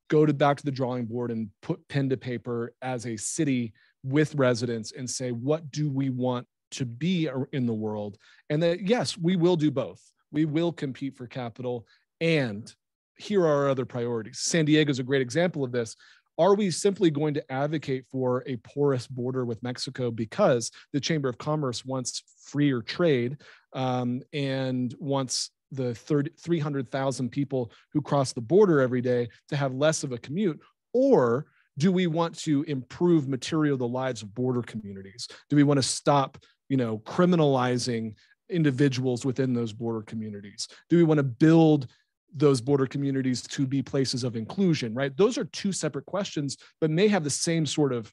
B: go to back to the drawing board and put pen to paper as a city with residents and say what do we want to be in the world and that yes we will do both. We will compete for capital and here are our other priorities. San diego is a great example of this. Are we simply going to advocate for a porous border with mexico because the chamber of commerce wants freer trade um, and wants the 300,000 people who cross the border every day to have less of a commute? Or do we want to improve material the lives of border communities? Do we want to stop you know criminalizing individuals within those border communities? Do we want to build those border communities to be places of inclusion right? Those are two separate questions but may have the same sort of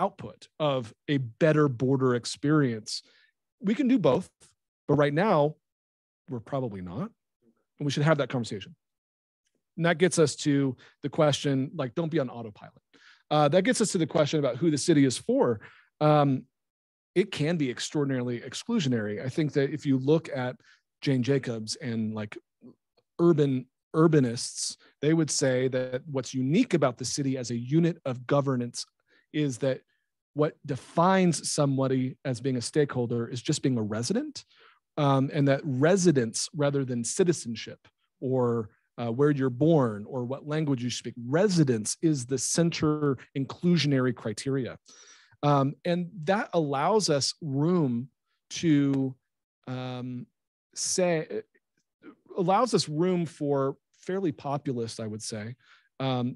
B: output of a better border experience. We can do both but right now we're probably not and we should have that conversation. And that gets us to the question like don't be on autopilot. Uh, that gets us to the question about who the city is for. Um, it can be extraordinarily exclusionary. I think that if you look at Jane Jacobs and like urban urbanists, they would say that what's unique about the city as a unit of governance is that what defines somebody as being a stakeholder is just being a resident, um, and that residence rather than citizenship or uh, where you're born or what language you speak, residence is the center inclusionary criteria. Um, and that allows us room to um, say, uh, allows us room for fairly populist, I would say, um,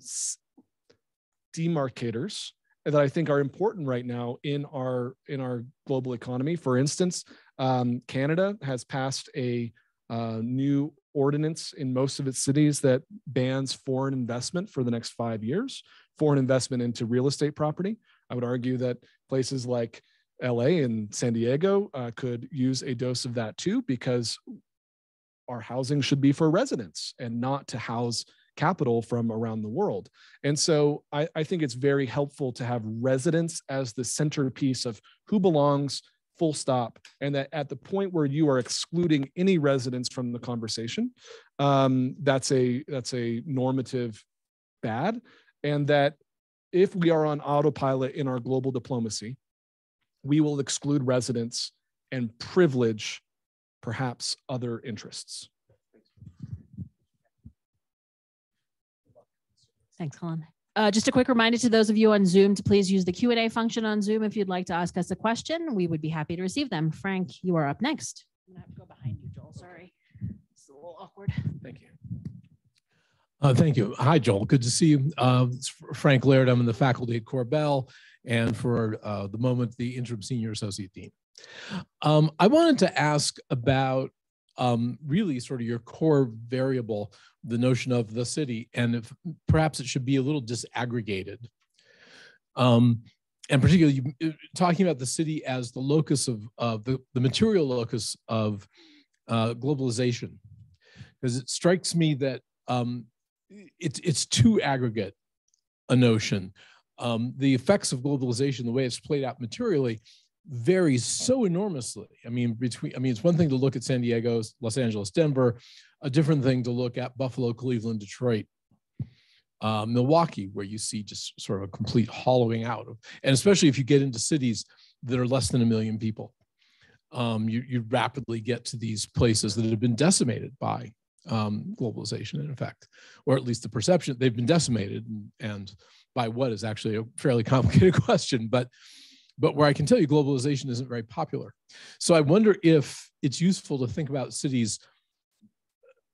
B: demarcators that I think are important right now in our in our global economy. For instance, um, Canada has passed a uh, new ordinance in most of its cities that bans foreign investment for the next five years, foreign investment into real estate property. I would argue that places like LA and San Diego uh, could use a dose of that too, because our housing should be for residents and not to house capital from around the world. And so I, I think it's very helpful to have residents as the centerpiece of who belongs, full stop and that at the point where you are excluding any residents from the conversation um, that's a that's a normative bad and that if we are on autopilot in our global diplomacy, we will exclude residents and privilege perhaps other interests.
A: Thanks, Cullen. Uh, just a quick reminder to those of you on Zoom to please use the Q&A function on Zoom if you'd like to ask us a question. We would be happy to receive them. Frank, you are up next. I'm gonna have to go behind you, Joel. Sorry. It's a little awkward.
B: Thank you.
E: Uh, thank you. Hi, Joel. Good to see you. Uh, it's Frank Laird. I'm in the faculty at Korbel and for uh, the moment, the interim senior associate dean. Um, I wanted to ask about um, really sort of your core variable, the notion of the city, and if perhaps it should be a little disaggregated. Um, and particularly uh, talking about the city as the locus of, of the, the material locus of uh, globalization. Because it strikes me that um, it's it's too aggregate a notion. um, the effects of globalization, the way it's played out materially, varies so enormously. I mean, between I mean, it's one thing to look at San Diego, Los Angeles, Denver, a different thing to look at Buffalo, Cleveland, Detroit, uh, Milwaukee, where you see just sort of a complete hollowing out of, and especially if you get into cities that are less than a million people, um, you, you rapidly get to these places that have been decimated by um, globalization, in effect, or at least the perception they've been decimated, and, and by what is actually a fairly complicated question, but but where I can tell you globalization isn't very popular. So I wonder if it's useful to think about cities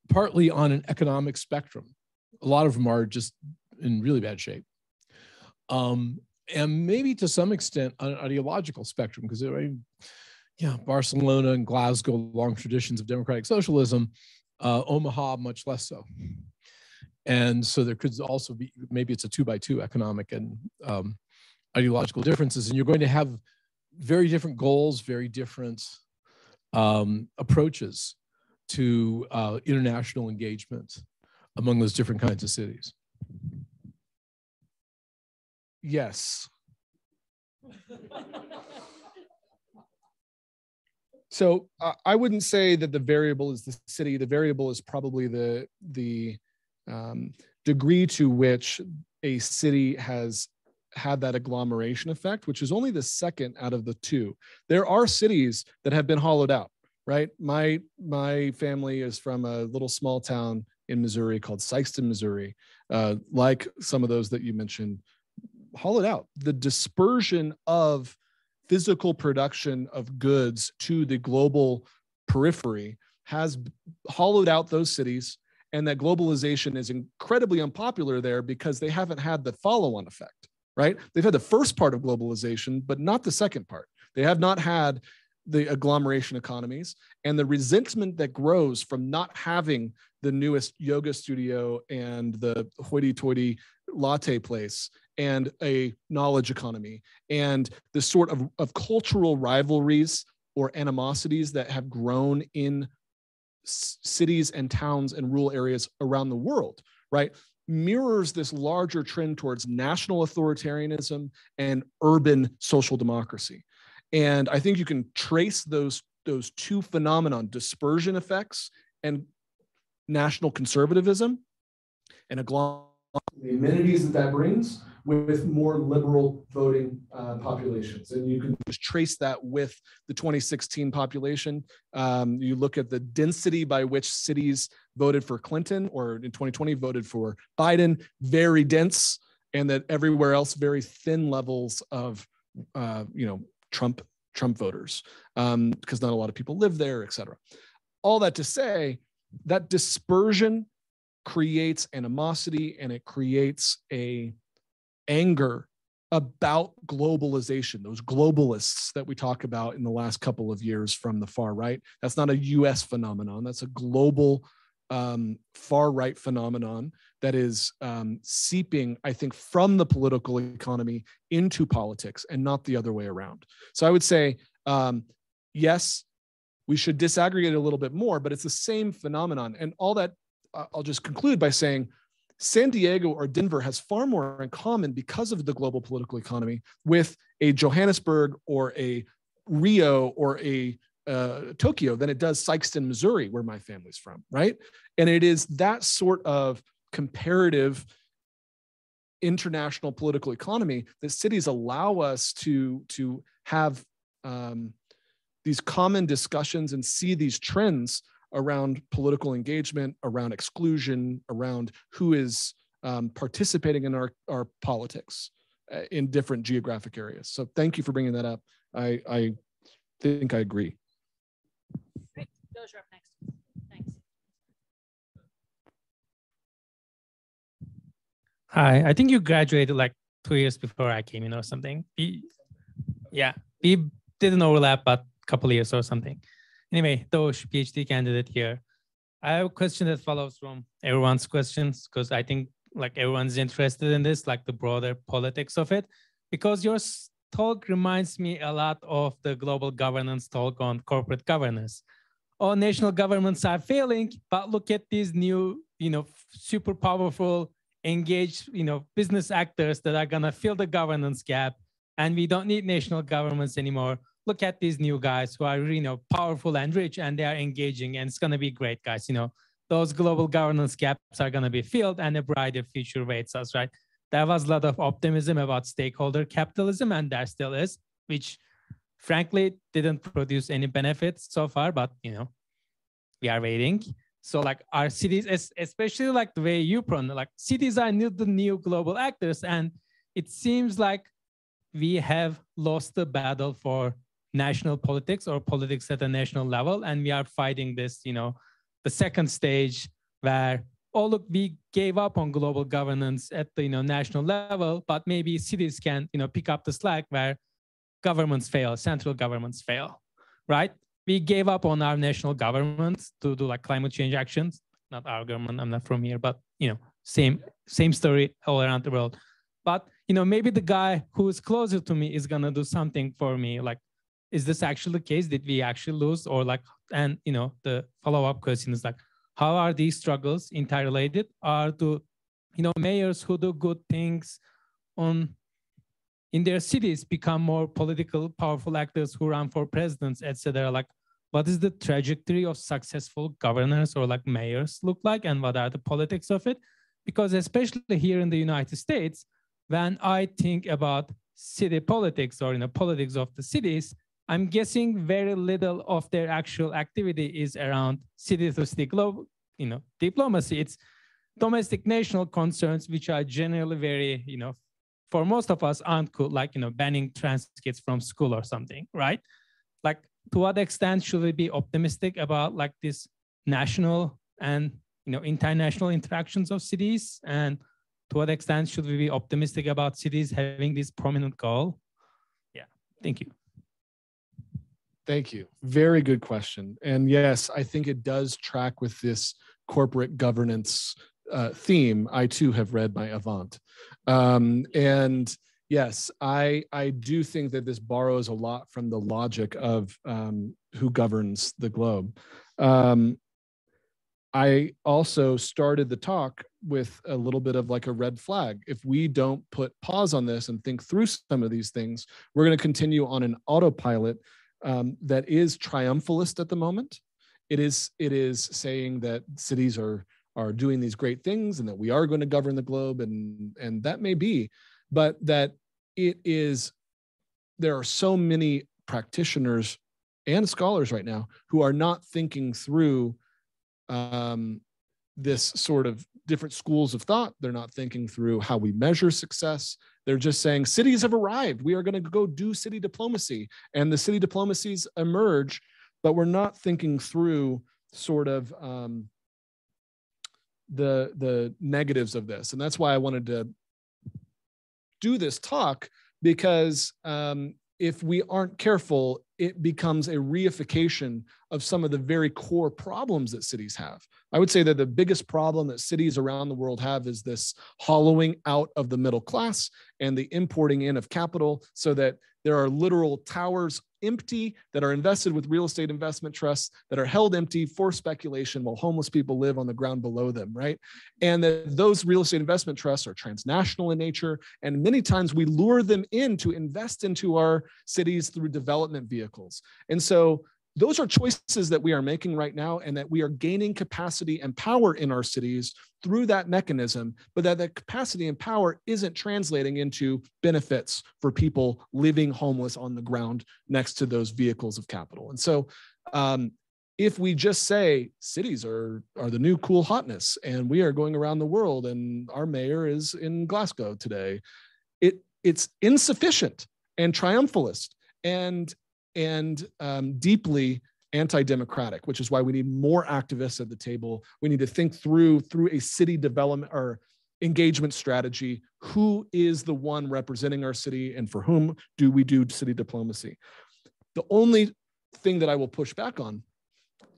E: partly on an economic spectrum. A lot of them are just in really bad shape. Um, and maybe to some extent on an ideological spectrum, because yeah, Barcelona and Glasgow, long traditions of democratic socialism, uh, Omaha, much less so. And so there could also be, maybe it's a two by two economic and um, ideological differences, and you're going to have very different goals, very different um, approaches to uh, international engagement among those different kinds of cities.
B: Yes. so uh, I wouldn't say that the variable is the city. The variable is probably the the um, degree to which a city has had that agglomeration effect, which is only the second out of the two. There are cities that have been hollowed out, right? My my family is from a little small town in Missouri called Sikeston, Missouri. Uh, like some of those that you mentioned, hollowed out. The dispersion of physical production of goods to the global periphery has hollowed out those cities and that globalization is incredibly unpopular there because they haven't had the follow-on effect right? They've had the first part of globalization, but not the second part. They have not had the agglomeration economies and the resentment that grows from not having the newest yoga studio and the hoity-toity latte place and a knowledge economy and the sort of, of cultural rivalries or animosities that have grown in cities and towns and rural areas around the world right mirrors this larger trend towards national authoritarianism and urban social democracy. And I think you can trace those, those two phenomenon, dispersion effects and national conservatism and the amenities that that brings with more liberal voting uh, populations. And you can just trace that with the 2016 population. Um, you look at the density by which cities voted for Clinton or in 2020 voted for Biden, very dense, and that everywhere else, very thin levels of, uh, you know, Trump Trump voters, because um, not a lot of people live there, et cetera. All that to say, that dispersion creates animosity and it creates a anger about globalization, those globalists that we talk about in the last couple of years from the far right. That's not a US phenomenon, that's a global um, far right phenomenon that is um, seeping, I think, from the political economy into politics and not the other way around. So I would say, um, yes, we should disaggregate a little bit more, but it's the same phenomenon. And all that, uh, I'll just conclude by saying San Diego or Denver has far more in common because of the global political economy with a Johannesburg or a Rio or a uh, Tokyo than it does Sikeston, Missouri, where my family's from, right? And it is that sort of comparative international political economy that cities allow us to to have um, these common discussions and see these trends around political engagement, around exclusion, around who is um, participating in our, our politics uh, in different geographic areas. So thank you for bringing that up. I, I think I agree.
A: Great. Those are up next. Thanks.
F: Hi, I think you graduated like two years before I came in or something. We, yeah, we didn't overlap, but a couple years or something. Anyway, Dosh, PhD candidate here. I have a question that follows from everyone's questions because I think like everyone's interested in this, like the broader politics of it, because your talk reminds me a lot of the global governance talk on corporate governance. All national governments are failing, but look at these new, you know, super powerful engaged, you know, business actors that are gonna fill the governance gap, and we don't need national governments anymore. Look at these new guys who are, you know, powerful and rich, and they are engaging, and it's gonna be great, guys. You know, those global governance gaps are gonna be filled, and a brighter future waits us, right? There was a lot of optimism about stakeholder capitalism, and there still is, which frankly didn't produce any benefits so far, but you know, we are waiting. So like our cities, especially like the way you pronounce, like cities are new, the new global actors. And it seems like we have lost the battle for national politics or politics at a national level. And we are fighting this, you know, the second stage where, oh, look, we gave up on global governance at the, you know, national level, but maybe cities can, you know, pick up the slack where governments fail, central governments fail, right? We gave up on our national governments to do like climate change actions. Not our government, I'm not from here, but you know, same same story all around the world. But you know, maybe the guy who is closer to me is gonna do something for me. Like, is this actually the case? Did we actually lose? Or like, and you know, the follow-up question is like, how are these struggles interrelated? Are the you know mayors who do good things on in their cities become more political, powerful actors who run for presidents, etc. Like, what is the trajectory of successful governors or like mayors look like, and what are the politics of it? Because especially here in the United States, when I think about city politics or you know politics of the cities, I'm guessing very little of their actual activity is around city to city global, you know, diplomacy. It's domestic national concerns, which are generally very, you know, for most of us aren't cool, like, you know, banning trans kids from school or something, right? Like, to what extent should we be optimistic about like this national and, you know, international interactions of cities? And to what extent should we be optimistic about cities having this prominent goal? Yeah, thank you.
B: Thank you. Very good question. And yes, I think it does track with this corporate governance uh, theme, I too have read my Avant. Um, and yes, I I do think that this borrows a lot from the logic of um, who governs the globe. Um, I also started the talk with a little bit of like a red flag. If we don't put pause on this and think through some of these things, we're going to continue on an autopilot um, that is triumphalist at the moment. It is it is saying that cities are are doing these great things and that we are going to govern the globe and and that may be but that it is there are so many practitioners and scholars right now who are not thinking through um, this sort of different schools of thought. They're not thinking through how we measure success. They're just saying cities have arrived. We are going to go do city diplomacy, and the city diplomacies emerge, but we're not thinking through sort of um, the the negatives of this and that's why i wanted to do this talk because um, if we aren't careful it becomes a reification of some of the very core problems that cities have. I would say that the biggest problem that cities around the world have is this hollowing out of the middle class and the importing in of capital so that there are literal towers empty that are invested with real estate investment trusts that are held empty for speculation while homeless people live on the ground below them, right? And that those real estate investment trusts are transnational in nature. And many times we lure them in to invest into our cities through development vehicles. And so those are choices that we are making right now and that we are gaining capacity and power in our cities through that mechanism but that the capacity and power isn't translating into benefits for people living homeless on the ground next to those vehicles of capital. And so um, if we just say cities are are the new cool hotness and we are going around the world and our mayor is in glasgow today it it's insufficient and triumphalist. And and um, deeply anti-democratic which is why we need more activists at the table. We need to think through through a city development or engagement strategy. Who is the one representing our city and for whom do we do city diplomacy? The only thing that i will push back on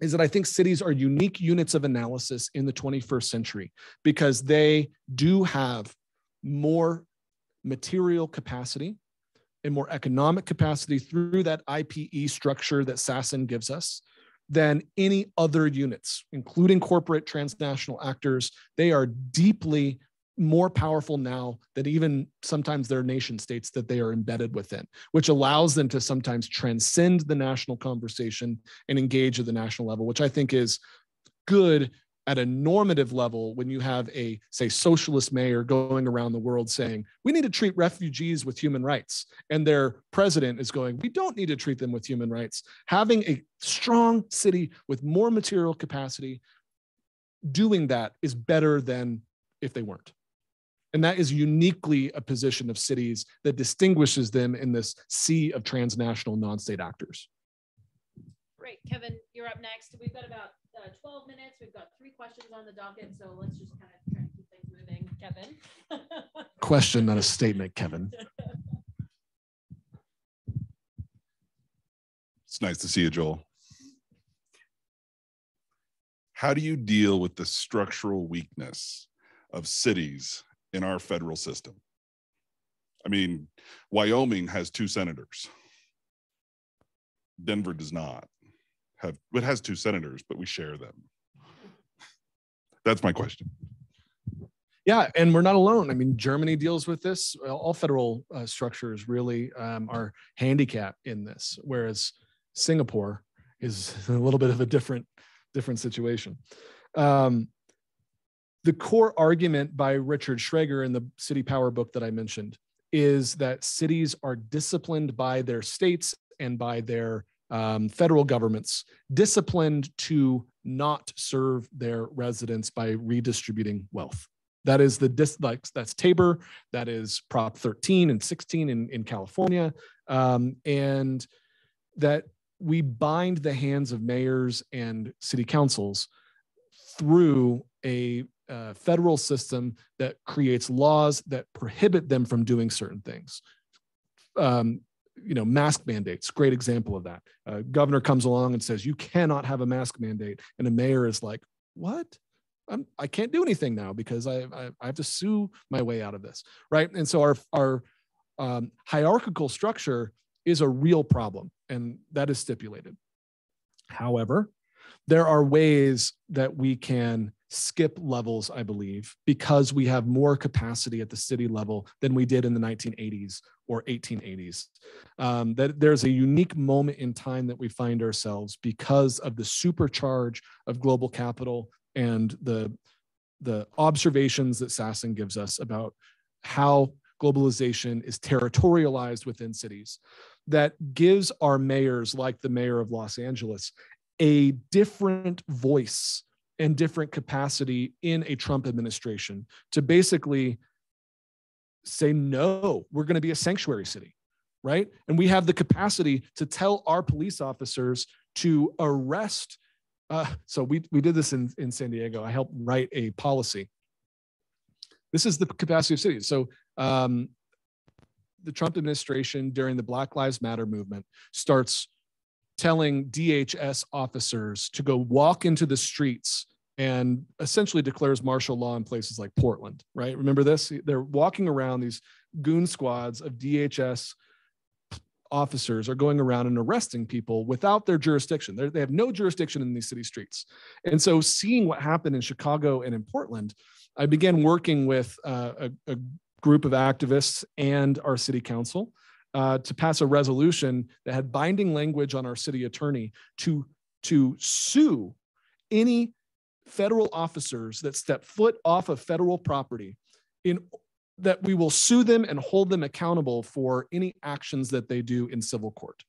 B: is that i think cities are unique units of analysis in the 21st century because they do have more material capacity a more economic capacity through that IPE structure that Sassen gives us than any other units, including corporate transnational actors. They are deeply more powerful now than even sometimes their nation states that they are embedded within, which allows them to sometimes transcend the national conversation and engage at the national level, which I think is good at a normative level when you have a say socialist mayor going around the world saying we need to treat refugees with human rights and their president is going we don't need to treat them with human rights having a strong city with more material capacity doing that is better than if they weren't and that is uniquely a position of cities that distinguishes them in this sea of transnational non-state actors.
A: Great, Kevin, you're up next. We've got about uh, 12 minutes. We've got three questions on the docket, so let's just kind of try to keep things moving. Kevin.
B: Question, not a statement, Kevin.
G: It's nice to see you, Joel. How do you deal with the structural weakness of cities in our federal system. I mean, Wyoming has two senators. Denver does not have, it has two senators, but we share them. That's my question.
B: Yeah, and we're not alone. I mean, Germany deals with this. All federal uh, structures really um, are handicapped in this, whereas Singapore is a little bit of a different different situation. Um, the core argument by Richard Schragger in the City Power book that I mentioned is that cities are disciplined by their states and by their um, federal governments, disciplined to not serve their residents by redistributing wealth. That is the dis like that's TABOR, that is Prop 13 and 16 in, in California, um, and that we bind the hands of mayors and city councils through a uh, federal system that creates laws that prohibit them from doing certain things. Um, you know, mask mandates, great example of that. Uh, governor comes along and says, you cannot have a mask mandate. And a mayor is like, what? I'm, I can't do anything now because I, I, I have to sue my way out of this, right? And so our, our um, hierarchical structure is a real problem, and that is stipulated. However, there are ways that we can skip levels, I believe, because we have more capacity at the city level than we did in the 1980s or 1880s. Um, that there's a unique moment in time that we find ourselves because of the supercharge of global capital and the the observations that Sassen gives us about how globalization is territorialized within cities that gives our mayors like the mayor of Los Angeles a different voice and different capacity in a Trump administration to basically say, no, we're going to be a sanctuary city, right? And we have the capacity to tell our police officers to arrest. Uh, so we, we did this in, in San Diego. I helped write a policy. This is the capacity of cities. So um, the Trump administration during the Black Lives Matter movement starts telling DHS officers to go walk into the streets and essentially declares martial law in places like Portland, right? Remember this? They're walking around these goon squads of DHS officers are going around and arresting people without their jurisdiction. They're, they have no jurisdiction in these city streets. And so, seeing what happened in Chicago and in Portland, I began working with uh, a, a, group of activists and our city council uh, to pass a resolution that had binding language on our city attorney to to sue any federal officers that step foot off of federal property in that we will sue them and hold them accountable for any actions that they do in civil court.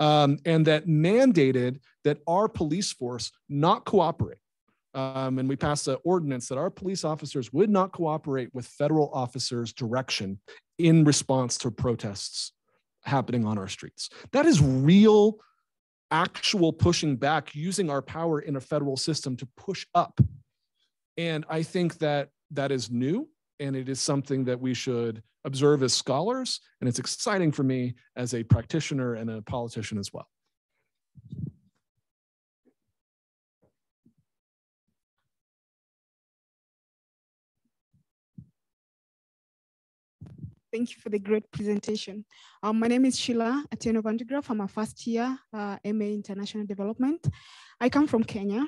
B: Um, and that mandated that our police force not cooperate. Um, and we passed an ordinance that our police officers would not cooperate with federal officers direction in response to protests happening on our streets that is real actual pushing back using our power in a federal system to push up. And I think that that is new and it is something that we should observe as scholars. And it's exciting for me as a practitioner and a politician as well.
H: Thank you for the great presentation. Um, my name is Sheila Atieno Vandegraaff. I'm a first year uh, MA International Development. I come from Kenya.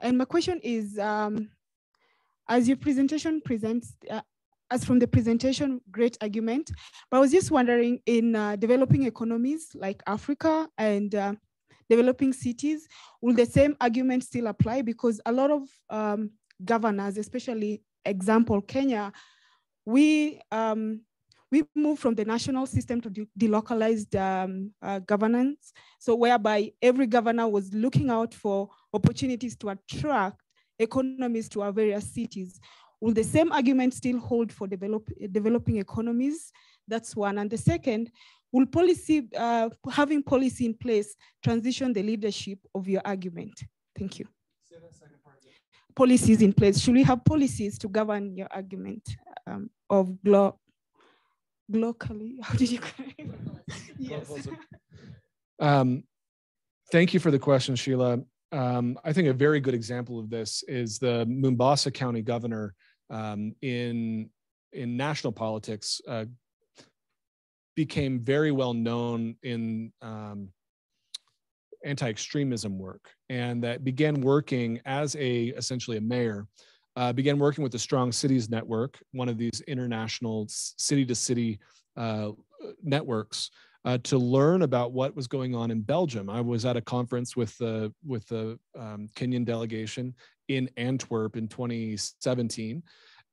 H: And my question is, um, as your presentation presents, uh, as from the presentation, great argument. But I was just wondering in uh, developing economies like Africa and uh, developing cities, will the same argument still apply? Because a lot of um, governors, especially example Kenya, we um, we moved from the national system to de delocalized um, uh, governance. So whereby every governor was looking out for opportunities to attract economies to our various cities. Will the same argument still hold for develop, developing economies? That's one. And the second, will policy, uh, having policy in place transition the leadership of your argument? Thank you. Policies in place. Should we have policies to govern your argument um, of glo globally? How did you? yes.
B: Um, thank you for the question, Sheila. Um, I think a very good example of this is the Mombasa County governor um, in in national politics uh, became very well known in um, anti-extremism work and that began working as a essentially a mayor uh, began working with the strong cities network one of these international city to city networks uh, to learn about what was going on in Belgium. I was at a conference with the with the um, Kenyan delegation in Antwerp in 2017,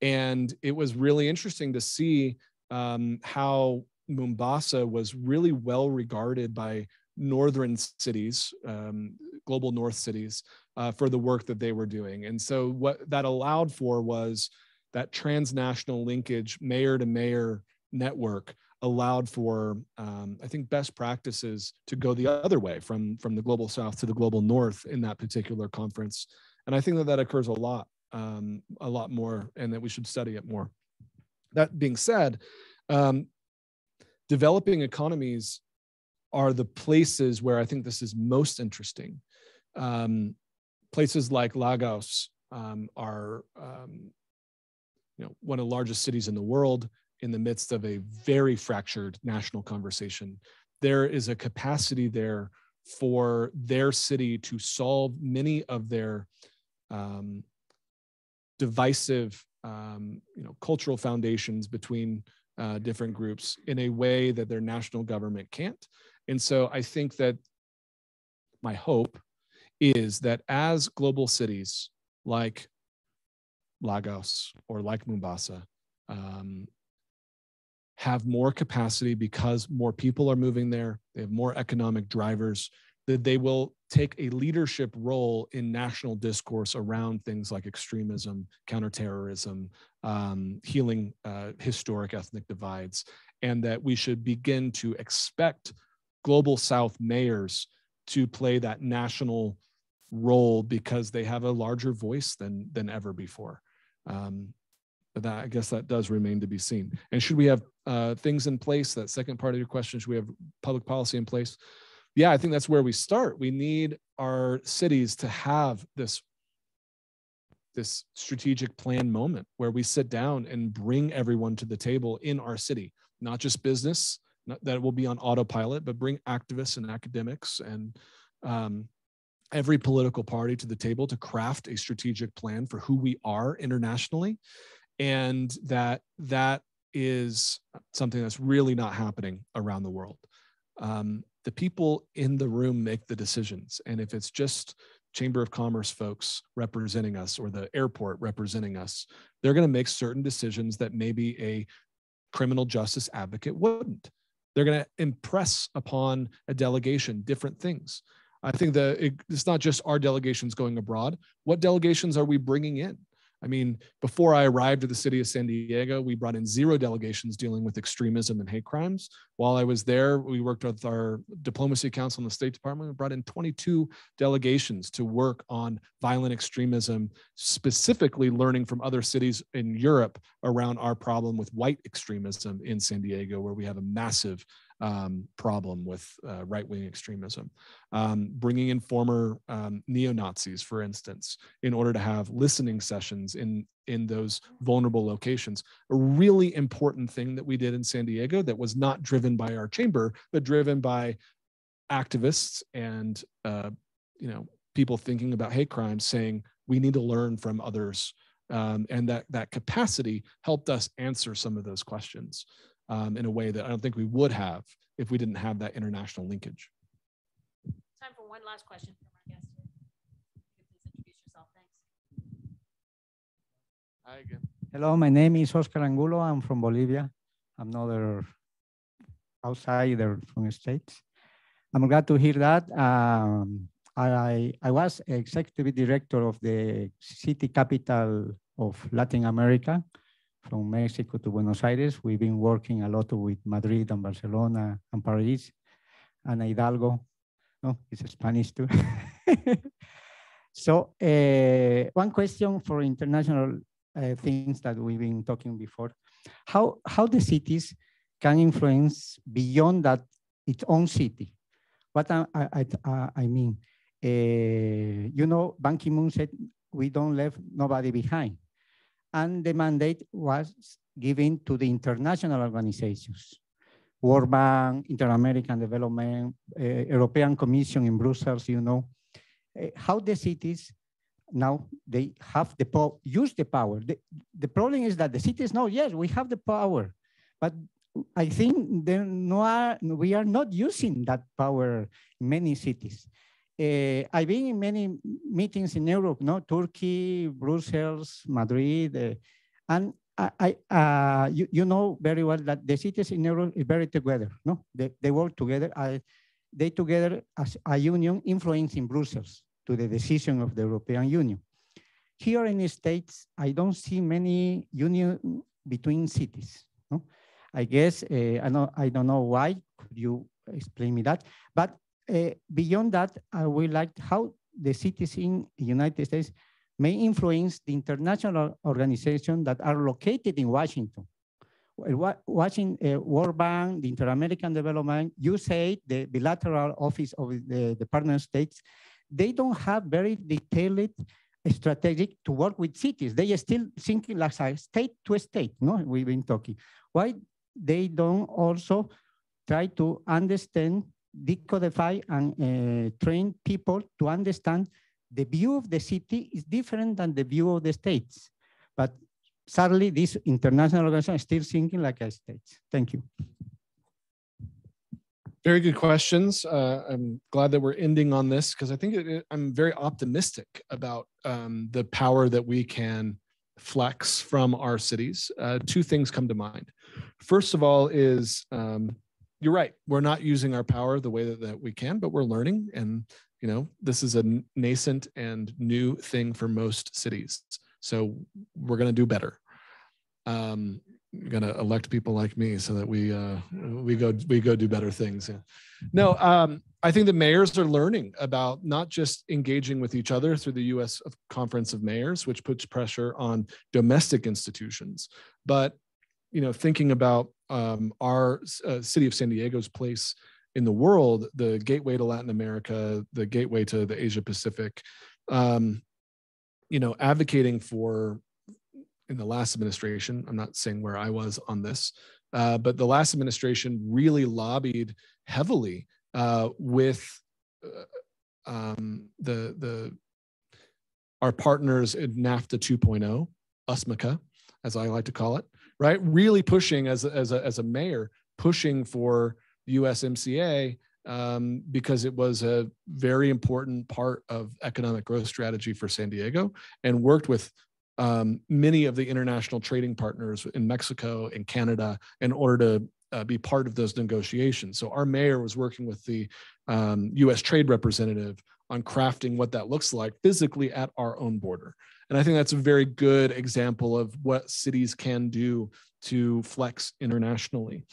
B: and it was really interesting to see um, how Mombasa was really well regarded by northern cities, um, global north cities, uh, for the work that they were doing. And so what that allowed for was that transnational linkage, mayor to mayor network allowed for um, i think best practices to go the other way from from the global south to the global north in that particular conference and i think that that occurs a lot um, a lot more and that we should study it more that being said um, developing economies are the places where i think this is most interesting um, places like lagos um, are um, you know one of the largest cities in the world in the midst of a very fractured national conversation. There is a capacity there for their city to solve many of their um, divisive, um, you know, cultural foundations between uh, different groups in a way that their national government can't. And so I think that my hope is that as global cities like Lagos or like Mombasa um, have more capacity because more people are moving there, they have more economic drivers, that they will take a leadership role in national discourse around things like extremism, counterterrorism, um, healing uh, historic ethnic divides, and that we should begin to expect global South mayors to play that national role because they have a larger voice than than ever before. Um, but that I guess that does remain to be seen. And should we have uh, things in place? That second part of your question, should we have public policy in place? Yeah, I think that's where we start. We need our cities to have this this strategic plan moment where we sit down and bring everyone to the table in our city, not just business that will be on autopilot, but bring activists and academics and um, every political party to the table to craft a strategic plan for who we are internationally and that that is something that's really not happening around the world. Um, the people in the room make the decisions, and if it's just Chamber of Commerce folks representing us or the airport representing us, they're going to make certain decisions that maybe a criminal justice advocate wouldn't. They're going to impress upon a delegation different things. I think that it, it's not just our delegations going abroad. What delegations are we bringing in? I mean, before I arrived at the city of San Diego, we brought in zero delegations dealing with extremism and hate crimes. While I was there, we worked with our diplomacy council in the State Department. We brought in 22 delegations to work on violent extremism, specifically learning from other cities in Europe around our problem with white extremism in San Diego, where we have a massive um, problem with uh, right wing extremism. Um, bringing in former um, neo Nazis, for instance, in order to have listening sessions in, in those vulnerable locations. A really important thing that we did in San Diego that was not driven by our chamber, but driven by activists and uh, you know people thinking about hate crimes saying we need to learn from others Um, and that, that capacity helped us answer some of those questions um, in a way that I don't think we would have if we didn't have that international linkage.
A: Time for one last question from our guest. Please introduce yourself. Thanks.
B: Hi again.
I: Hello, my name is Oscar Angulo. I'm from Bolivia. I'm another outsider from the States. I'm glad to hear that. Um, I, I was executive director of the city capital of Latin America, from Mexico to Buenos Aires. We've been working a lot with Madrid and Barcelona and Paris and Hidalgo. No, it's Spanish too. so uh, one question for international uh, things that we've been talking before. How, how the cities can influence beyond that its own city. What I, I, I, I mean, uh, you know, Ban Ki-moon said, we don't leave nobody behind. And the mandate was given to the international organizations, World Bank, Inter-American Development, uh, European Commission in Brussels, you know, uh, how the cities now they have the power, use the power. The, the problem is that the cities know, yes, we have the power, but I think no are, we are not using that power in many cities. Uh, I've been in many meetings in Europe, no, Turkey, Brussels, Madrid, uh, and I, uh, you, you, know very well that the cities in Europe is very together, no? They, they work together. They together as a union influencing Brussels to the decision of the European Union. Here in the States, I don't see many union between cities. No? I guess, uh, I, know, I don't know why, could you explain me that? But uh, beyond that, I would like how the cities in the United States may influence the international organizations that are located in Washington. Watching uh, World Bank, the Inter-American Development, USAID, the bilateral office of the Department of States, they don't have very detailed strategic to work with cities. They are still thinking like state to state, no? We've been talking. Why they don't also try to understand, decodify and uh, train people to understand the view of the city is different than the view of the states. But sadly, this international organization is still thinking like a state. Thank you.
B: Very good questions. Uh, I'm glad that we're ending on this because I think it, it, I'm very optimistic about um, the power that we can flex from our cities. Uh, two things come to mind. First of all, is um, you're right. We're not using our power the way that, that we can, but we're learning. And, you know, this is a nascent and new thing for most cities. So we're going to do better. Um, going to elect people like me so that we uh, we go we go do better things. Yeah. No, um, I think the mayors are learning about not just engaging with each other through the U.S. Conference of Mayors, which puts pressure on domestic institutions, but you know thinking about um, our uh, city of San Diego's place in the world, the gateway to Latin America, the gateway to the Asia Pacific. Um, you know, advocating for in the last administration. I'm not saying where I was on this, uh, but the last administration really lobbied heavily uh, with uh, um, the the our partners in NAFTA 2.0, USMCA, as I like to call it, right? Really pushing as a, as a, as a mayor, pushing for USMCA um, because it was a very important part of economic growth strategy for San Diego and worked with um, many of the international trading partners in Mexico and Canada in order to uh, be part of those negotiations. So our mayor was working with the um, U.S. trade representative on crafting what that looks like physically at our own border. And I think that's a very good example of what cities can do to flex internationally.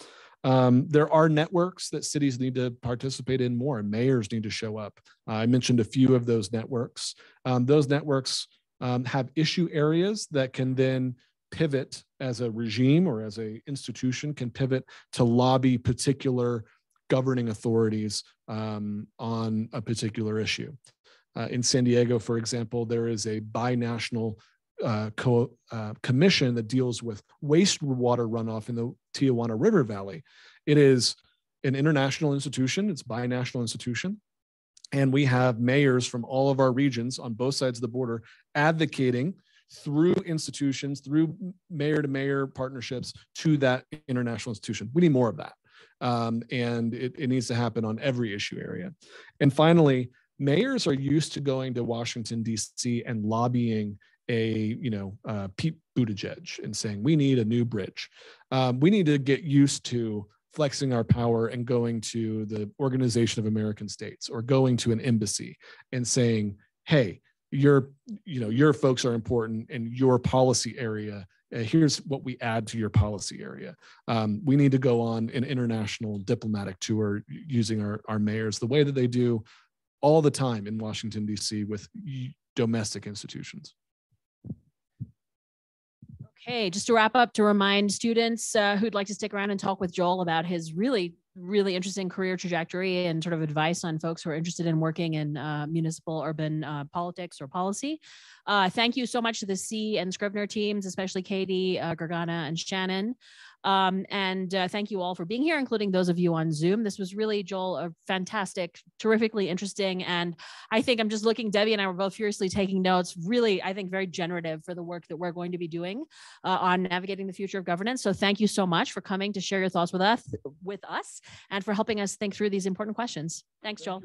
B: Um, there are networks that cities need to participate in more, and mayors need to show up. Uh, I mentioned a few of those networks. Um, those networks um, have issue areas that can then pivot as a regime or as a institution can pivot to lobby particular governing authorities um, on a particular issue. Uh, in San Diego, for example, there is a binational uh, co- uh, commission that deals with wastewater runoff in the Tijuana River Valley. It is an international institution, it's a binational institution. And we have mayors from all of our regions on both sides of the border advocating through institutions, through mayor to mayor partnerships to that international institution. We need more of that. Um, and it, it needs to happen on every issue area. And finally, mayors are used to going to Washington, D.C. and lobbying a, you know, uh, Pete Buttigieg and saying, we need a new bridge. Um, we need to get used to flexing our power and going to the Organization of American States or going to an embassy and saying, hey, your, you know, your folks are important in your policy area uh, here's what we add to your policy area. Um, we need to go on an international diplomatic tour using our, our mayors the way that they do all the time in Washington, D.Sié. with domestic institutions.
A: Okay, just to wrap up, to remind students uh, who'd like to stick around and talk with Joel about his really, really interesting career trajectory and sort of advice on folks who are interested in working in uh, municipal urban uh, politics or policy. Uh, thank you so much to the C and Scrivner teams, especially Katie, uh, Gergana, and Shannon. Um, and uh, thank you all for being here, including those of you on Zoom. This was really, Joel, a fantastic, terrifically interesting. And I think I'm just looking, Debbie and I were both furiously taking notes, really, I think, very generative for the work that we're going to be doing uh, on navigating the future of governance. So thank you so much for coming to share your thoughts with us, with us and for helping us think through these important questions. Thanks, Joel.